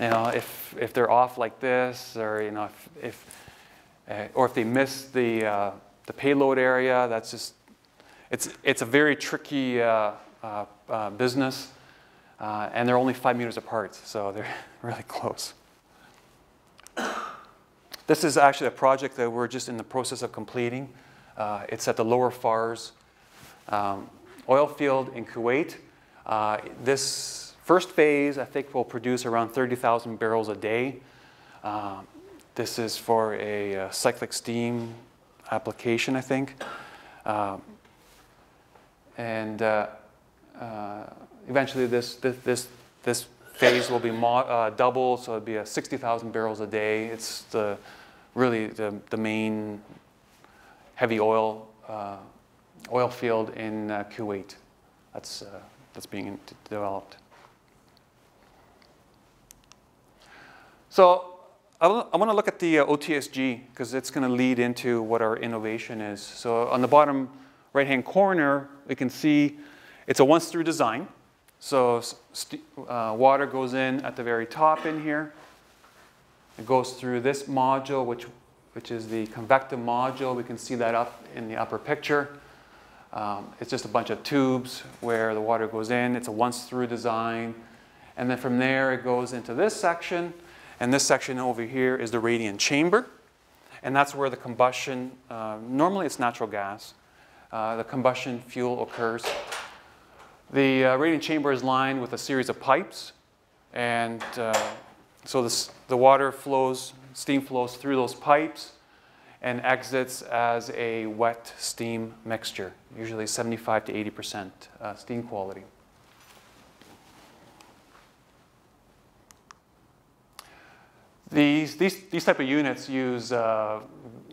You know, if, if they're off like this, or you know, if, if uh, or if they miss the, uh, the payload area, that's just, it's, it's a very tricky uh, uh, uh business. And they're only five meters apart, so they're really close. This is actually a project that we're just in the process of completing. it's at the Lower Fars um, oil field in Kuwait. this first phase, I think, will produce around 30,000 barrels a day. Um, this is for a, uh, cyclic steam application, I think. Um, and uh, uh, eventually this, this, this, this phase will be uh, double, so it'll be a 60,000 barrels a day. It's the, really the, the main heavy oil, uh, oil field in uh, Kuwait that's, that's being developed. So I want to look at the uh, OTSG because it's going to lead into what our innovation is. So on the bottom right-hand corner, we can see it's a once-through design. So uh, water goes in at the very top in here. It goes through this module, which, which is the convective module. We can see that up in the upper picture. Um, it's just a bunch of tubes where the water goes in. It's a once-through design. And then from there, it goes into this section. And this section over here is the radiant chamber. And that's where the combustion, uh, normally it's natural gas, uh, the combustion fuel occurs. The uh, radiant chamber is lined with a series of pipes. And uh, so this, the water flows, steam flows through those pipes and exits as a wet steam mixture, usually 75 to 80% uh, steam quality. These, these, these type of units use uh,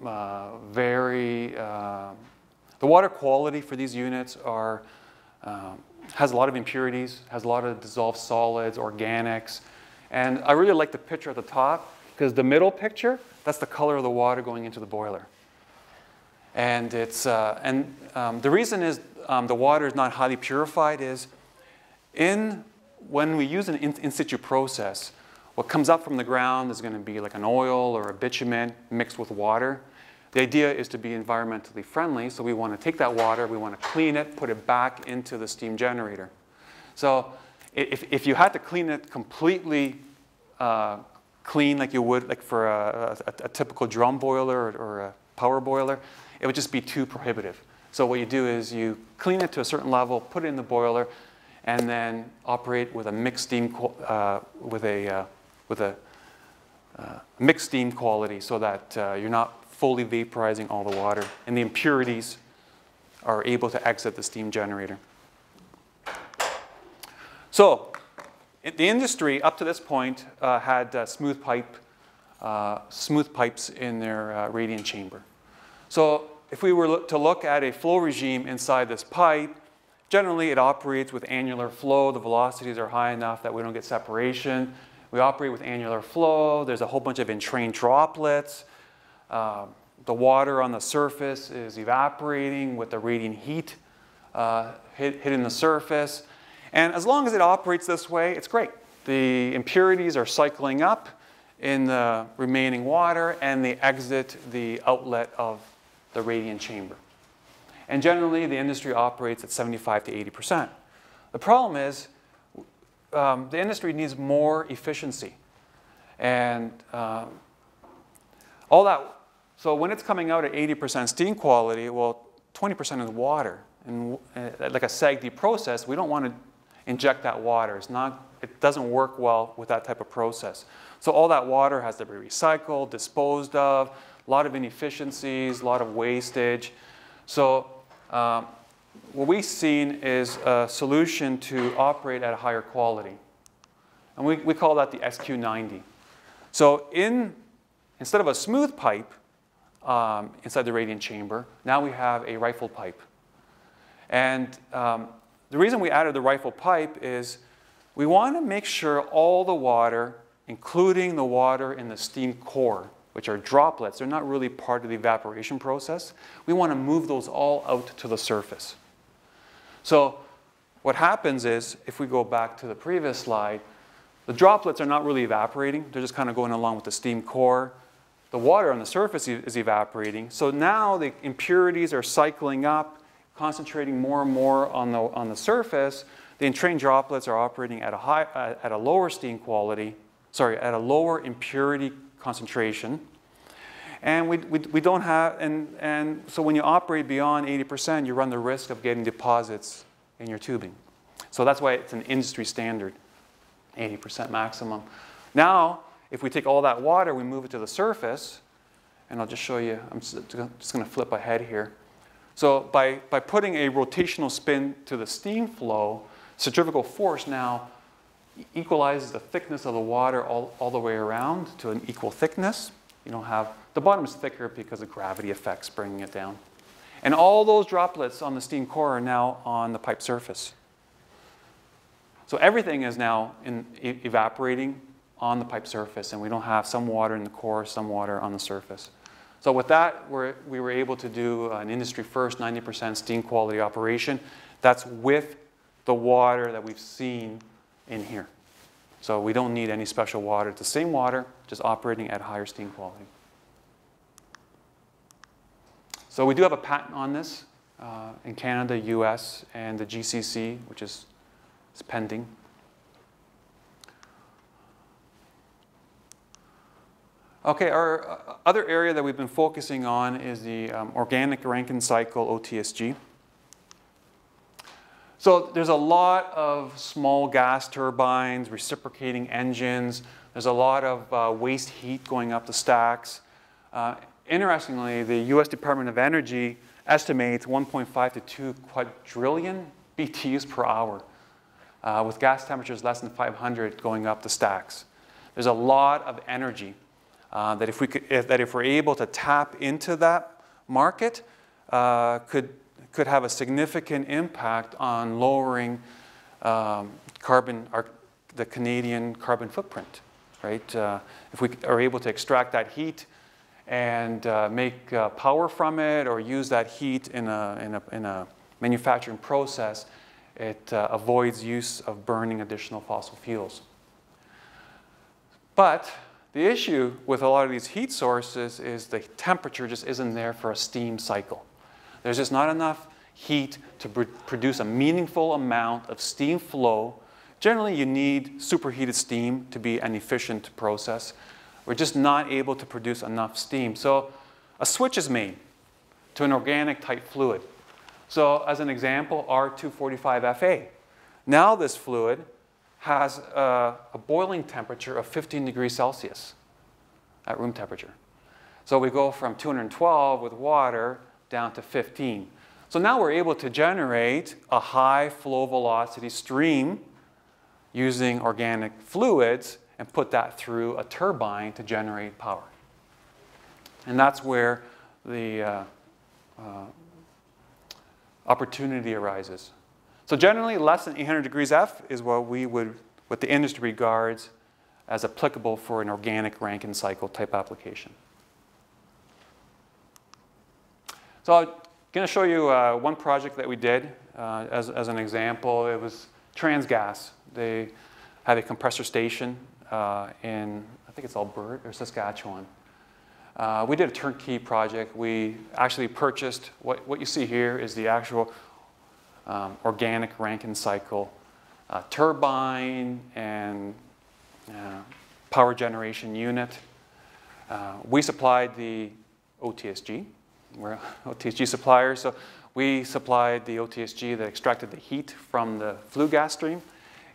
uh, very, uh, the water quality for these units are, um, has a lot of impurities, has a lot of dissolved solids, organics. And I really like the picture at the top because the middle picture, that's the color of the water going into the boiler. And, it's, uh, and um, the reason is um, the water is not highly purified is in, when we use an in, in situ process, what comes up from the ground is going to be like an oil or a bitumen mixed with water. The idea is to be environmentally friendly, so we want to take that water, we want to clean it, put it back into the steam generator. So if, if you had to clean it completely uh, clean like you would like for a, a, a typical drum boiler or, or a power boiler, it would just be too prohibitive. So what you do is you clean it to a certain level, put it in the boiler, and then operate with a mixed steam, uh, with a uh, with a uh, mixed steam quality so that uh, you're not fully vaporizing all the water and the impurities are able to exit the steam generator. So the industry up to this point uh, had uh, smooth pipe, uh, smooth pipes in their uh, radiant chamber. So if we were to look at a flow regime inside this pipe, generally it operates with annular flow. The velocities are high enough that we don't get separation. We operate with annular flow. There's a whole bunch of entrained droplets. Uh, the water on the surface is evaporating with the radiant heat uh, hit, hitting the surface. And as long as it operates this way, it's great. The impurities are cycling up in the remaining water and they exit the outlet of the radiant chamber. And generally, the industry operates at 75 to 80%. The problem is um, the industry needs more efficiency. And um, all that, so when it's coming out at 80% steam quality, well, 20% is water. And uh, like a SAGD process, we don't want to inject that water. It's not, it doesn't work well with that type of process. So all that water has to be recycled, disposed of, a lot of inefficiencies, a lot of wastage. So um, what we've seen is a solution to operate at a higher quality. And we, we call that the SQ90. So in, instead of a smooth pipe um, inside the radiant chamber, now we have a rifle pipe. And um, the reason we added the rifle pipe is we want to make sure all the water, including the water in the steam core, which are droplets, they're not really part of the evaporation process. We want to move those all out to the surface. So what happens is, if we go back to the previous slide, The droplets are not really evaporating. They're just kind of going along with the steam core. The water on the surface is evaporating. So now the impurities are cycling up, concentrating more and more on the, on the surface. The entrained droplets are operating at a, high, at a lower steam quality, sorry, at a lower impurity concentration. And we, we, we don't have, and, and so when you operate beyond 80%, you run the risk of getting deposits in your tubing. So that's why it's an industry standard, 80% maximum. Now, if we take all that water, we move it to the surface, and I'll just show you, I'm just, to flip ahead here. So by, by putting a rotational spin to the steam flow, centrifugal force now equalizes the thickness of the water all, all the way around to an equal thickness. You don't have, the bottom is thicker because of gravity effects bringing it down. And all those droplets on the steam core are now on the pipe surface. So everything is now in, e- evaporating on the pipe surface, and we don't have some water in the core, some water on the surface. So with that, we're, we were able to do an industry first 90% steam quality operation. That's with the water that we've seen in here. So we don't need any special water. It's the same water, just operating at higher steam quality. So we do have a patent on this uh, in Canada, US, and the GCC, which is, is pending. Okay, our uh, other area that we've been focusing on is the um, organic Rankine cycle, OTSG. So there's a lot of small gas turbines, reciprocating engines. There's a lot of uh, waste heat going up the stacks. Uh, interestingly, the U.S. Department of Energy estimates 1.5 to 2 quadrillion BTUs per hour, uh, with gas temperatures less than 500 going up the stacks. There's a lot of energy uh, that if we could, if, that if we're able to tap into that market, uh, could could have a significant impact on lowering um, carbon, our, the Canadian carbon footprint, right? Uh, if we are able to extract that heat and uh, make uh, power from it or use that heat in a, in a, in a manufacturing process, it uh, avoids use of burning additional fossil fuels. But the issue with a lot of these heat sources is the temperature just isn't there for a steam cycle. There's just not enough heat to pr produce a meaningful amount of steam flow. Generally, you need superheated steam to be an efficient process. We're just not able to produce enough steam. So a switch is made to an organic type fluid. So as an example, R245FA. Now this fluid has a, a boiling temperature of 15 degrees Celsius at room temperature. So we go from 212 with water down to 15. So now we're able to generate a high flow velocity stream using organic fluids and put that through a turbine to generate power. And that's where the uh, uh, opportunity arises. So generally, less than 800 degrees F is what we would, what the industry regards as applicable for an organic Rankine cycle type application. So I'm going to show you uh, one project that we did uh, as, as an example. It was Transgas. They have a compressor station uh, in, I think it's Alberta or Saskatchewan. Uh, we did a turnkey project. We actually purchased, what, what you see here is the actual um, organic Rankine cycle uh, turbine and uh, power generation unit. we supplied the OTSG, we're OTSG suppliers, so we supplied the OTSG that extracted the heat from the flue gas stream.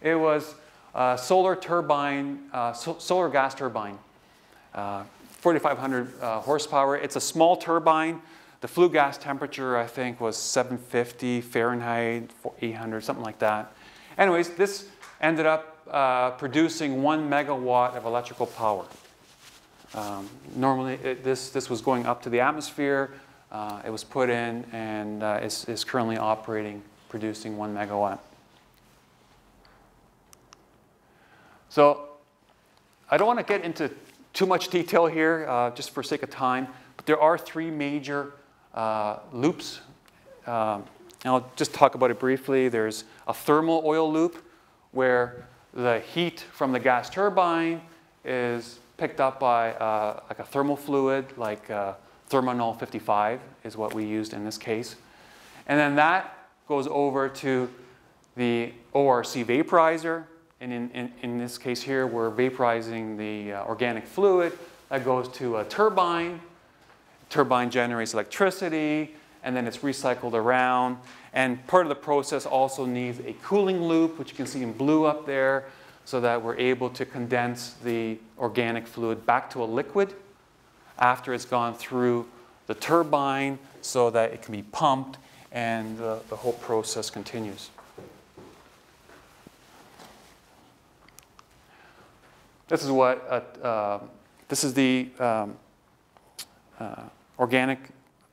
It was a solar turbine, uh, so solar gas turbine, uh, 4,500 uh, horsepower. It's a small turbine. The flue gas temperature, I think, was 750 Fahrenheit, 800, something like that. Anyways, this ended up uh, producing one megawatt of electrical power. Um, normally, it, this, this was going up to the atmosphere. Uh, it was put in and uh, is, is currently operating, producing one megawatt. So I don't want to get into too much detail here, uh, just for sake of time, but there are three major uh, loops. Um, and I'll just talk about it briefly. There's a thermal oil loop where the heat from the gas turbine is picked up by uh, like a thermal fluid, like uh, Therminol 55 is what we used in this case. And then that goes over to the ORC vaporizer. And in, in, in this case here, we're vaporizing the uh, organic fluid. That goes to a turbine. Turbine generates electricity, and then it's recycled around. And part of the process also needs a cooling loop, which you can see in blue up there, so that we're able to condense the organic fluid back to a liquid after it's gone through the turbine so that it can be pumped and uh, the whole process continues. This is what, uh, uh, this is the um, uh, organic,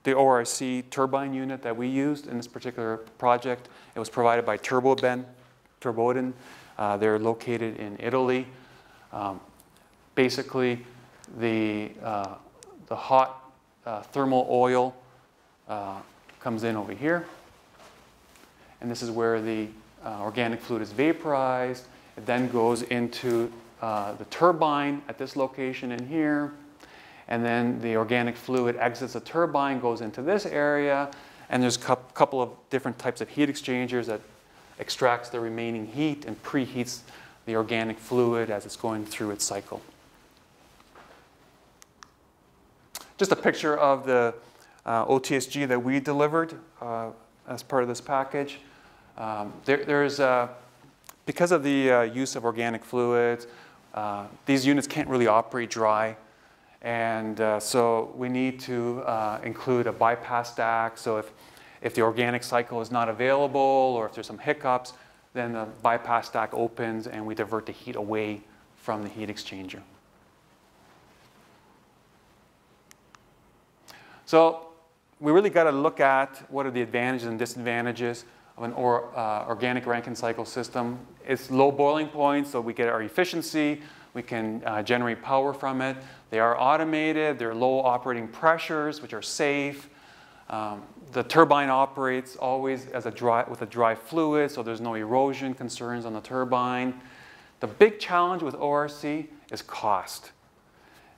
the ORC turbine unit that we used in this particular project. It was provided by Turboben, Turboden. Uh, they're located in Italy. Um, basically, the, uh, the hot uh, thermal oil comes in over here. And this is where the organic fluid is vaporized. It then goes into uh, the turbine at this location in here. And then the organic fluid exits the turbine, goes into this area. And there's a couple of different types of heat exchangers that extracts the remaining heat and preheats the organic fluid as it's going through its cycle. Just a picture of the uh, OTSG that we delivered uh, as part of this package. Um, there, there's, uh, because of the uh, use of organic fluids, uh, these units can't really operate dry. And uh, so we need to uh, include a bypass stack. So if, if the organic cycle is not available or if there's some hiccups, then the bypass stack opens and we divert the heat away from the heat exchanger. So we really got to look at what are the advantages and disadvantages of an or, uh, organic Rankine cycle system. It's low boiling point, so we get our efficiency. We can uh, generate power from it. They are automated. They're low operating pressures, which are safe. Um, the turbine operates always as a dry, with a dry fluid, so there's no erosion concerns on the turbine. The big challenge with ORC is cost.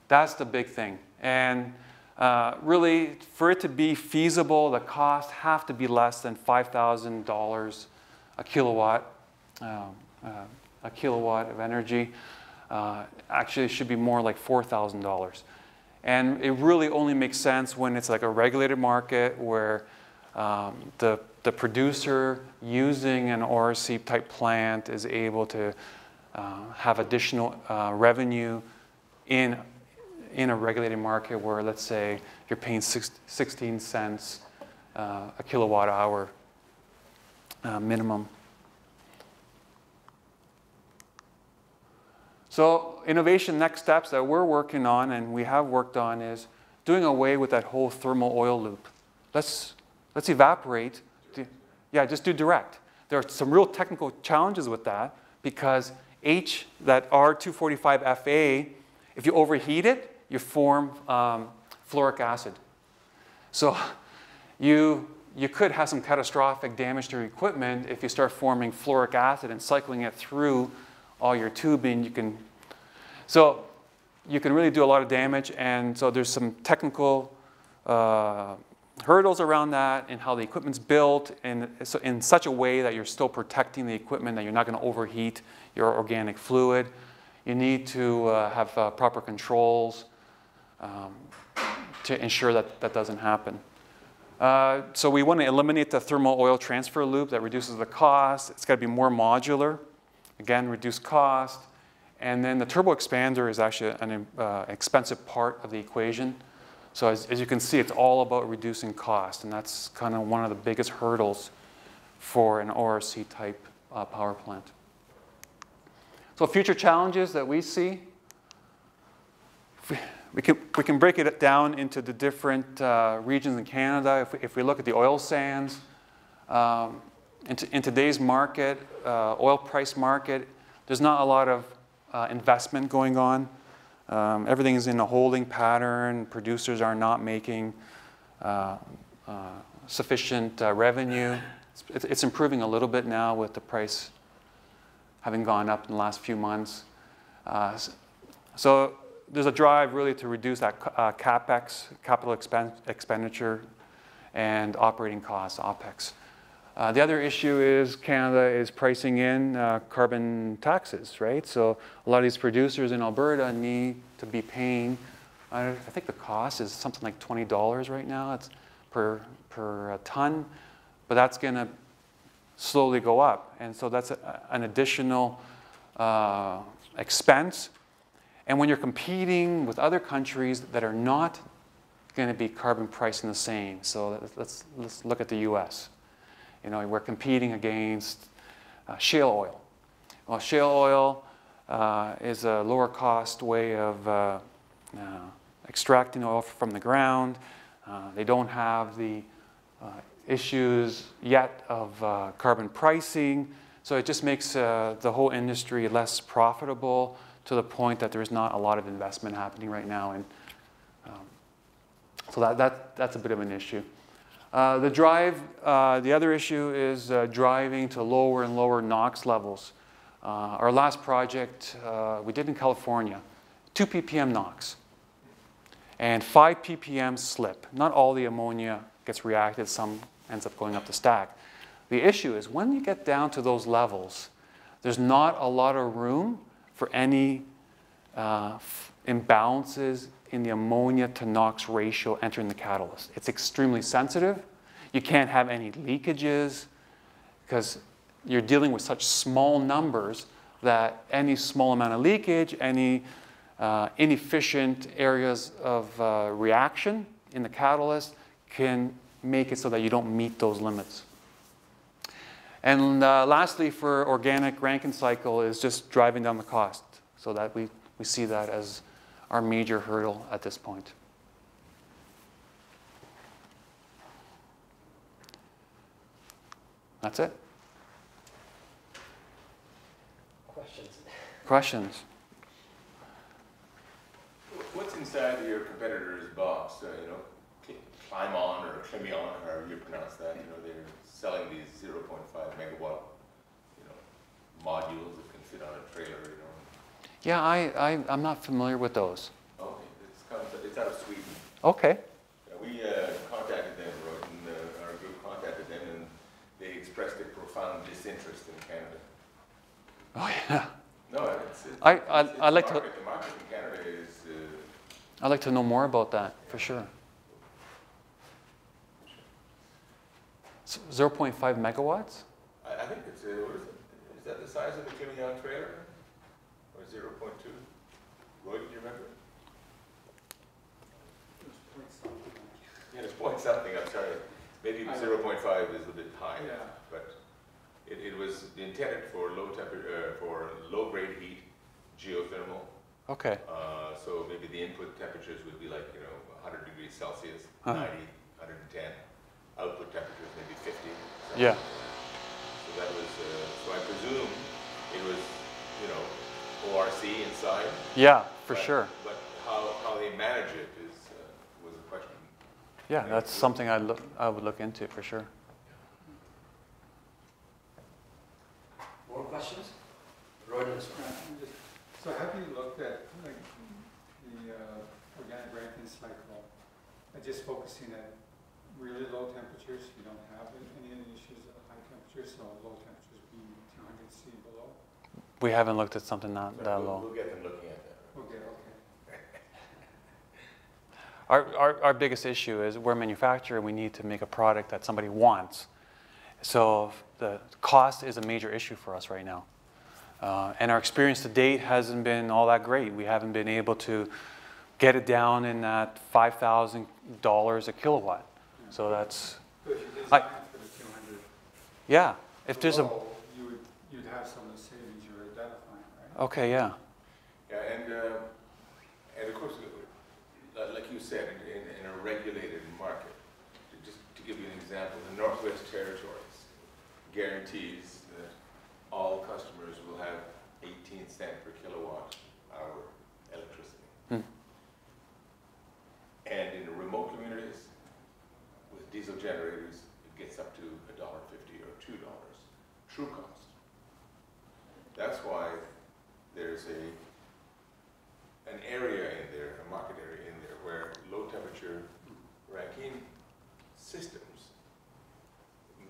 That's the big thing. And uh, really, for it to be feasible, the costs have to be less than $5,000 a kilowatt, uh, uh, a kilowatt of energy. Uh, actually, it should be more like $4,000. And it really only makes sense when it's like a regulated market where um, the, the producer using an ORC type plant is able to uh, have additional uh, revenue in in a regulated market where, let's say, you're paying six, 16 cents uh, a kilowatt hour uh, minimum. So innovation next steps that we're working on and we have worked on is doing away with that whole thermal oil loop. Let's, let's evaporate. Yeah, just do direct. There are some real technical challenges with that because H, that R245FA, if you overheat it, you form um, fluoric acid. So you, you could have some catastrophic damage to your equipment if you start forming fluoric acid and cycling it through all your tubing. You can, so you can really do a lot of damage. And so there's some technical uh, hurdles around that and how the equipment's built so in such a way that you're still protecting the equipment, that you're not going to overheat your organic fluid. You need to uh, have uh, proper controls um, to ensure that that doesn't happen. Uh, so we want to eliminate the thermal oil transfer loop that reduces the cost. It's got to be more modular. Again, reduce cost. And then the turbo expander is actually an uh, expensive part of the equation. So as, as, you can see, it's all about reducing cost. And that's kind of one of the biggest hurdles for an ORC type uh, power plant. So future challenges that we see we can, we can break it down into the different uh, regions in Canada. If we, if we look at the oil sands, um, in, in, today's market, uh, oil price market, there's not a lot of uh, investment going on. Um, everything is in a holding pattern. Producers are not making uh, uh, sufficient uh, revenue. It's, it's, improving a little bit now with the price having gone up in the last few months. So there's a drive really to reduce that uh, capex, capital expen- expenditure, and operating costs, OPEX. Uh, the other issue is Canada is pricing in uh, carbon taxes, right? So a lot of these producers in Alberta need to be paying. I, think the cost is something like twenty dollars right now. It's per per uh, ton, but that's going to slowly go up, and so that's a, an additional uh, expense. And when you're competing with other countries that are not going to be carbon pricing the same, so let's- let's look at the U.S. You know, we're competing against uh, shale oil. Well, shale oil uh, is a lower cost way of uh, uh, extracting oil from the ground. Uh, they don't have the uh, issues yet of carbon pricing. So it just makes the whole industry less profitable to the point that there's not a lot of investment happening right now. And um, so that, that, that's a bit of an issue. Uh, the drive, uh, the other issue is uh, driving to lower and lower NOx levels. Uh, our last project uh, we did in California, 2 ppm NOx and 5 ppm slip. Not all the ammonia gets reacted, some ends up going up the stack. The issue is when you get down to those levels, there's not a lot of room for any uh, imbalances in the ammonia to NOx ratio entering the catalyst. It's extremely sensitive. You can't have any leakages because you're dealing with such small numbers that any small amount of leakage, any uh, inefficient areas of uh, reaction in the catalyst can make it so that you don't meet those limits. And uh, lastly, for organic Rankine cycle is just driving down the cost so that we, we see that as our major hurdle at this point. That's it. Questions? Questions? What's inside your competitor's box, uh, you know, Climb On or Climeon, however you pronounce that, you know, they're selling these zero point five megawatt, you know, modules that can fit on a trailer, you know. Yeah, I, I, I'm not familiar with those. Okay, it's comes, it's out of Sweden. Okay. Uh, We uh, contacted them, Royden, uh, our group contacted them, and they expressed a profound disinterest in Canada. Oh, yeah. No, it's, it's. I- I- it's- it's I'd like to- The market in Canada is, uh, I'd like to know more about that, for sure. S- 0.5 megawatts? I, I think it's, uh, what is it? Is that the size of the Climeon trailer? Or zero point two? Roy, do you remember? Yeah, it's point something, I'm sorry. Maybe I- zero point five is a bit high. Yeah. But it, it was intended for low temper, uh, for low-grade heat, geothermal. Okay. Uh, so maybe the input temperatures would be like, you know, hundred degrees Celsius, Huh. 90, 110. Output temperature temperatures maybe fifty. something. Yeah. So that was, uh, so I presume it was, you know, ORC inside. Yeah, for but- sure. But how, how they manage it is, uh, was a question. Yeah, that's something I'd look, I would look into, for sure. More questions? Roland, sir. So have you looked at, like, the uh, organic Rankine cycle, uh, just focusing at really low temperatures, you don't have any of the issues at high temperatures, so low temperatures being two hundred C below? We haven't looked at something that, So that we'll- low. We'll get them looking at that. Okay, okay. Our, our, our biggest issue is we're a manufacturer, we need to make a product that somebody wants. So the cost is a major issue for us right now. Uh, and our experience to date hasn't been all that great. We haven't been able to get it down in that $5,000 a kilowatt. So that's, So if I- design for the two hundred yeah, if there's a, you would, you'd have some of the savings you're identifying, right? okay, yeah, Yeah, and, uh, and of course, uh, like you said, in, in, in a regulated market, just to give you an example, the Northwest Territories guarantees that all customers will have eighteen cent per kilowatt hour electricity. Hmm. And in the remote communities, with diesel generators, it gets up to a dollar fifty or two dollars, true cost. That's why there's a, an area in there, a market area in there, where low temperature Rankine systems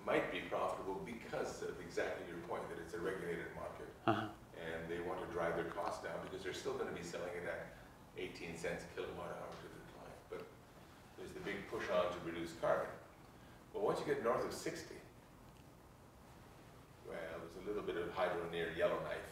might be profitable because of exactly your point, that it's a regulated market. Uh-huh. And they want to drive their costs down because they're still gonna be selling it at eighteen cents a kilowatt hour to the client. But there's the big push on to reduce carbon. Once you get north of sixty, well, there's a little bit of hydro near Yellowknife,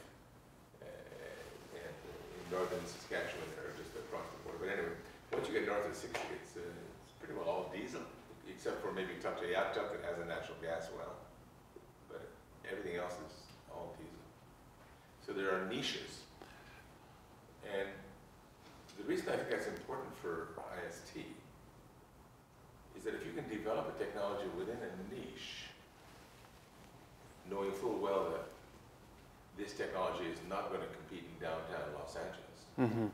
uh, and in northern Saskatchewan or just across the border. But anyway, once you get north of sixty, it's, uh, it's pretty well all diesel, except for maybe Tuktoyaktuk that has a natural gas well. But everything else is all diesel. So there are niches. And the reason I think that's important for that if you can develop a technology within a niche, knowing full well that this technology is not going to compete in downtown Los Angeles, hmm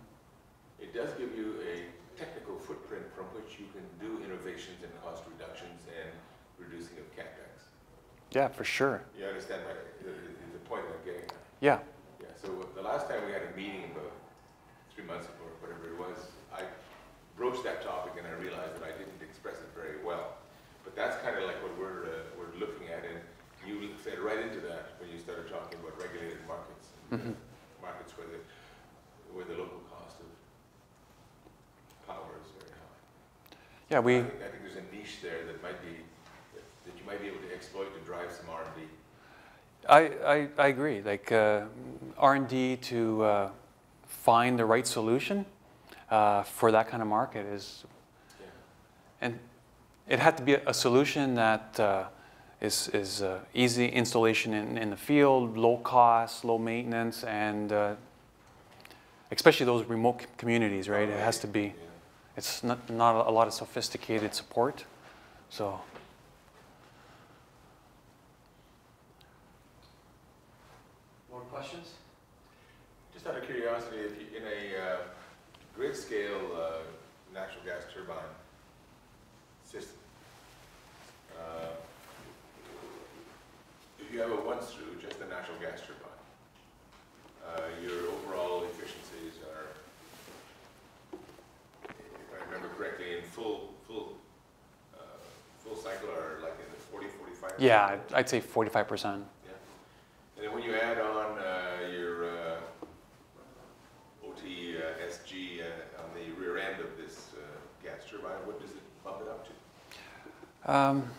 it does give you a technical footprint from which you can do innovations and cost reductions and reducing of capex. Yeah, for sure. You understand my, the, the the point I'm getting at? Yeah. Yeah, so the last time we had a meeting about three months ago, or whatever it was, I broached that topic and I realized that I didn't express it very well. But that's kind of like what we're, uh, we're looking at, and you fed right into that when you started talking about regulated markets. and, uh, Mhm. Markets where the, where the local cost of power is very high. Yeah, we, I think, I think there's a niche there that might be, that that you might be able to exploit to drive some R and D. I, I, I agree. Like uh, R&D to uh, find the right solution uh, for that kind of market is. And it had to be a solution that uh, is, is uh, easy installation in, in the field, low cost, low maintenance, and uh, especially those remote c- communities, right? It has to be. Yeah. It's not, not a lot of sophisticated support, so. More questions? Just out of curiosity, if you, in a uh, grid scale uh, natural gas turbine system, uh, if you have a once through, just a natural gas turbine, uh, your overall efficiencies are, if I remember correctly, in full, full, uh, full cycle are like in the 40, 45? Yeah, I'd- I'd say 45%. Yeah. And then when you add on uh, your uh, OT uh, SG uh, on the rear end of this uh, gas turbine, what does it bump it up to? Um,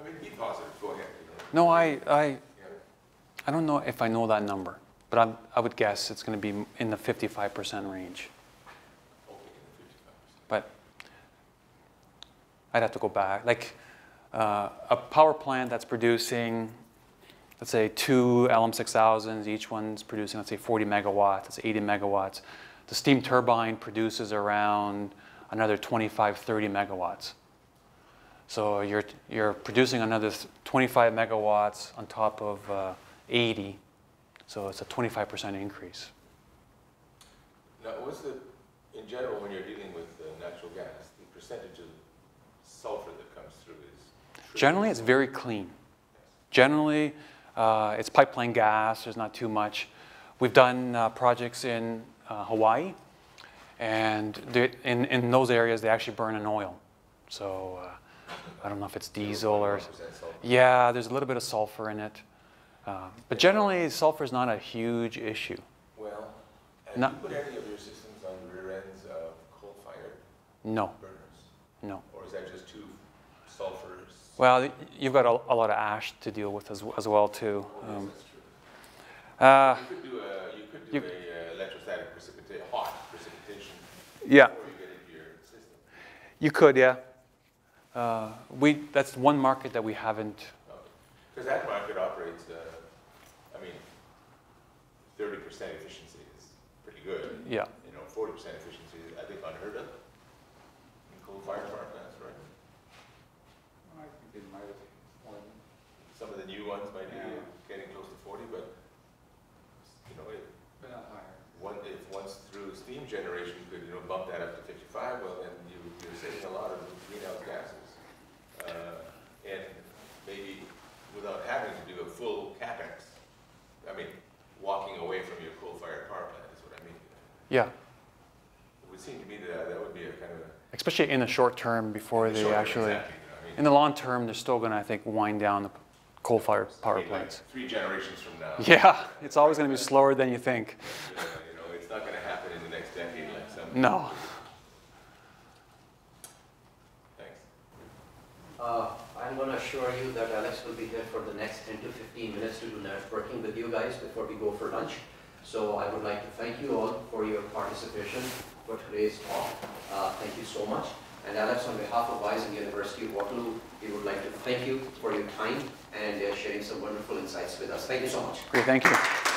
I mean, be positive, go ahead. you know. No, I, I, I don't know if I know that number, but I'm, I would guess it's going to be in the 55% range. But I'd have to go back. Like uh, a power plant that's producing, let's say two LM6000s, each one's producing, let's say 40 megawatts, that's 80 megawatts. The steam turbine produces around another 25, 30 megawatts. So you're, you're producing another 25 megawatts on top of uh, 80. So it's a 25% increase. Now, what's the, in general, when you're dealing with uh, natural gas, the percentage of sulfur that comes through is? Generally, it's very clean. Generally, uh, it's pipeline gas, there's not too much. We've done uh, projects in uh, Hawaii, and in, in those areas, they actually burn an oil. So uh, I don't know if it's diesel or. Yeah, there's a little bit of sulfur in it. Uh, but generally, sulfur is not a huge issue. Well, have No. you put any of your systems on the rear ends of coal-fired No, burners? no. Or is that just too sulfurous? Well, you've got a, a lot of ash to deal with as, as well, too. Oh, yes, Um, that's true. uh, You could do a, you could do you- a uh, electrostatic precipitation, hot precipitation yeah. before you get into your system. You could, yeah. Uh, we, that's one market that we haven't, Because that market operates, uh, I mean, thirty percent efficiency is pretty good. yeah. You know, forty percent efficiency is, I think, unheard of in coal-fired power plants, right? I think it might have Some of the new ones might be without having to do a full capex. I mean, walking away from your coal-fired power plant is what I mean. Yeah. It would seem to me that that would be a kind of a especially in the short term before the they term, actually. Exactly. In the long term, they're still going to, I think, wind down the coal-fired power plants. Three generations from now. Yeah, it's always going to be slower than you think. Uh, you know, it's not going to happen in the next decade, like some. No. Thanks. Uh, I'm going to assure you that Alex will be here for the next 10 to 15 minutes to do networking with you guys before we go for lunch. So I would like to thank you all for your participation for today's talk. Uh, Thank you so much. And Alex, on behalf of WISE and University of Waterloo, we would like to thank you for your time and uh, sharing some wonderful insights with us. Thank you so much. Great, thank you.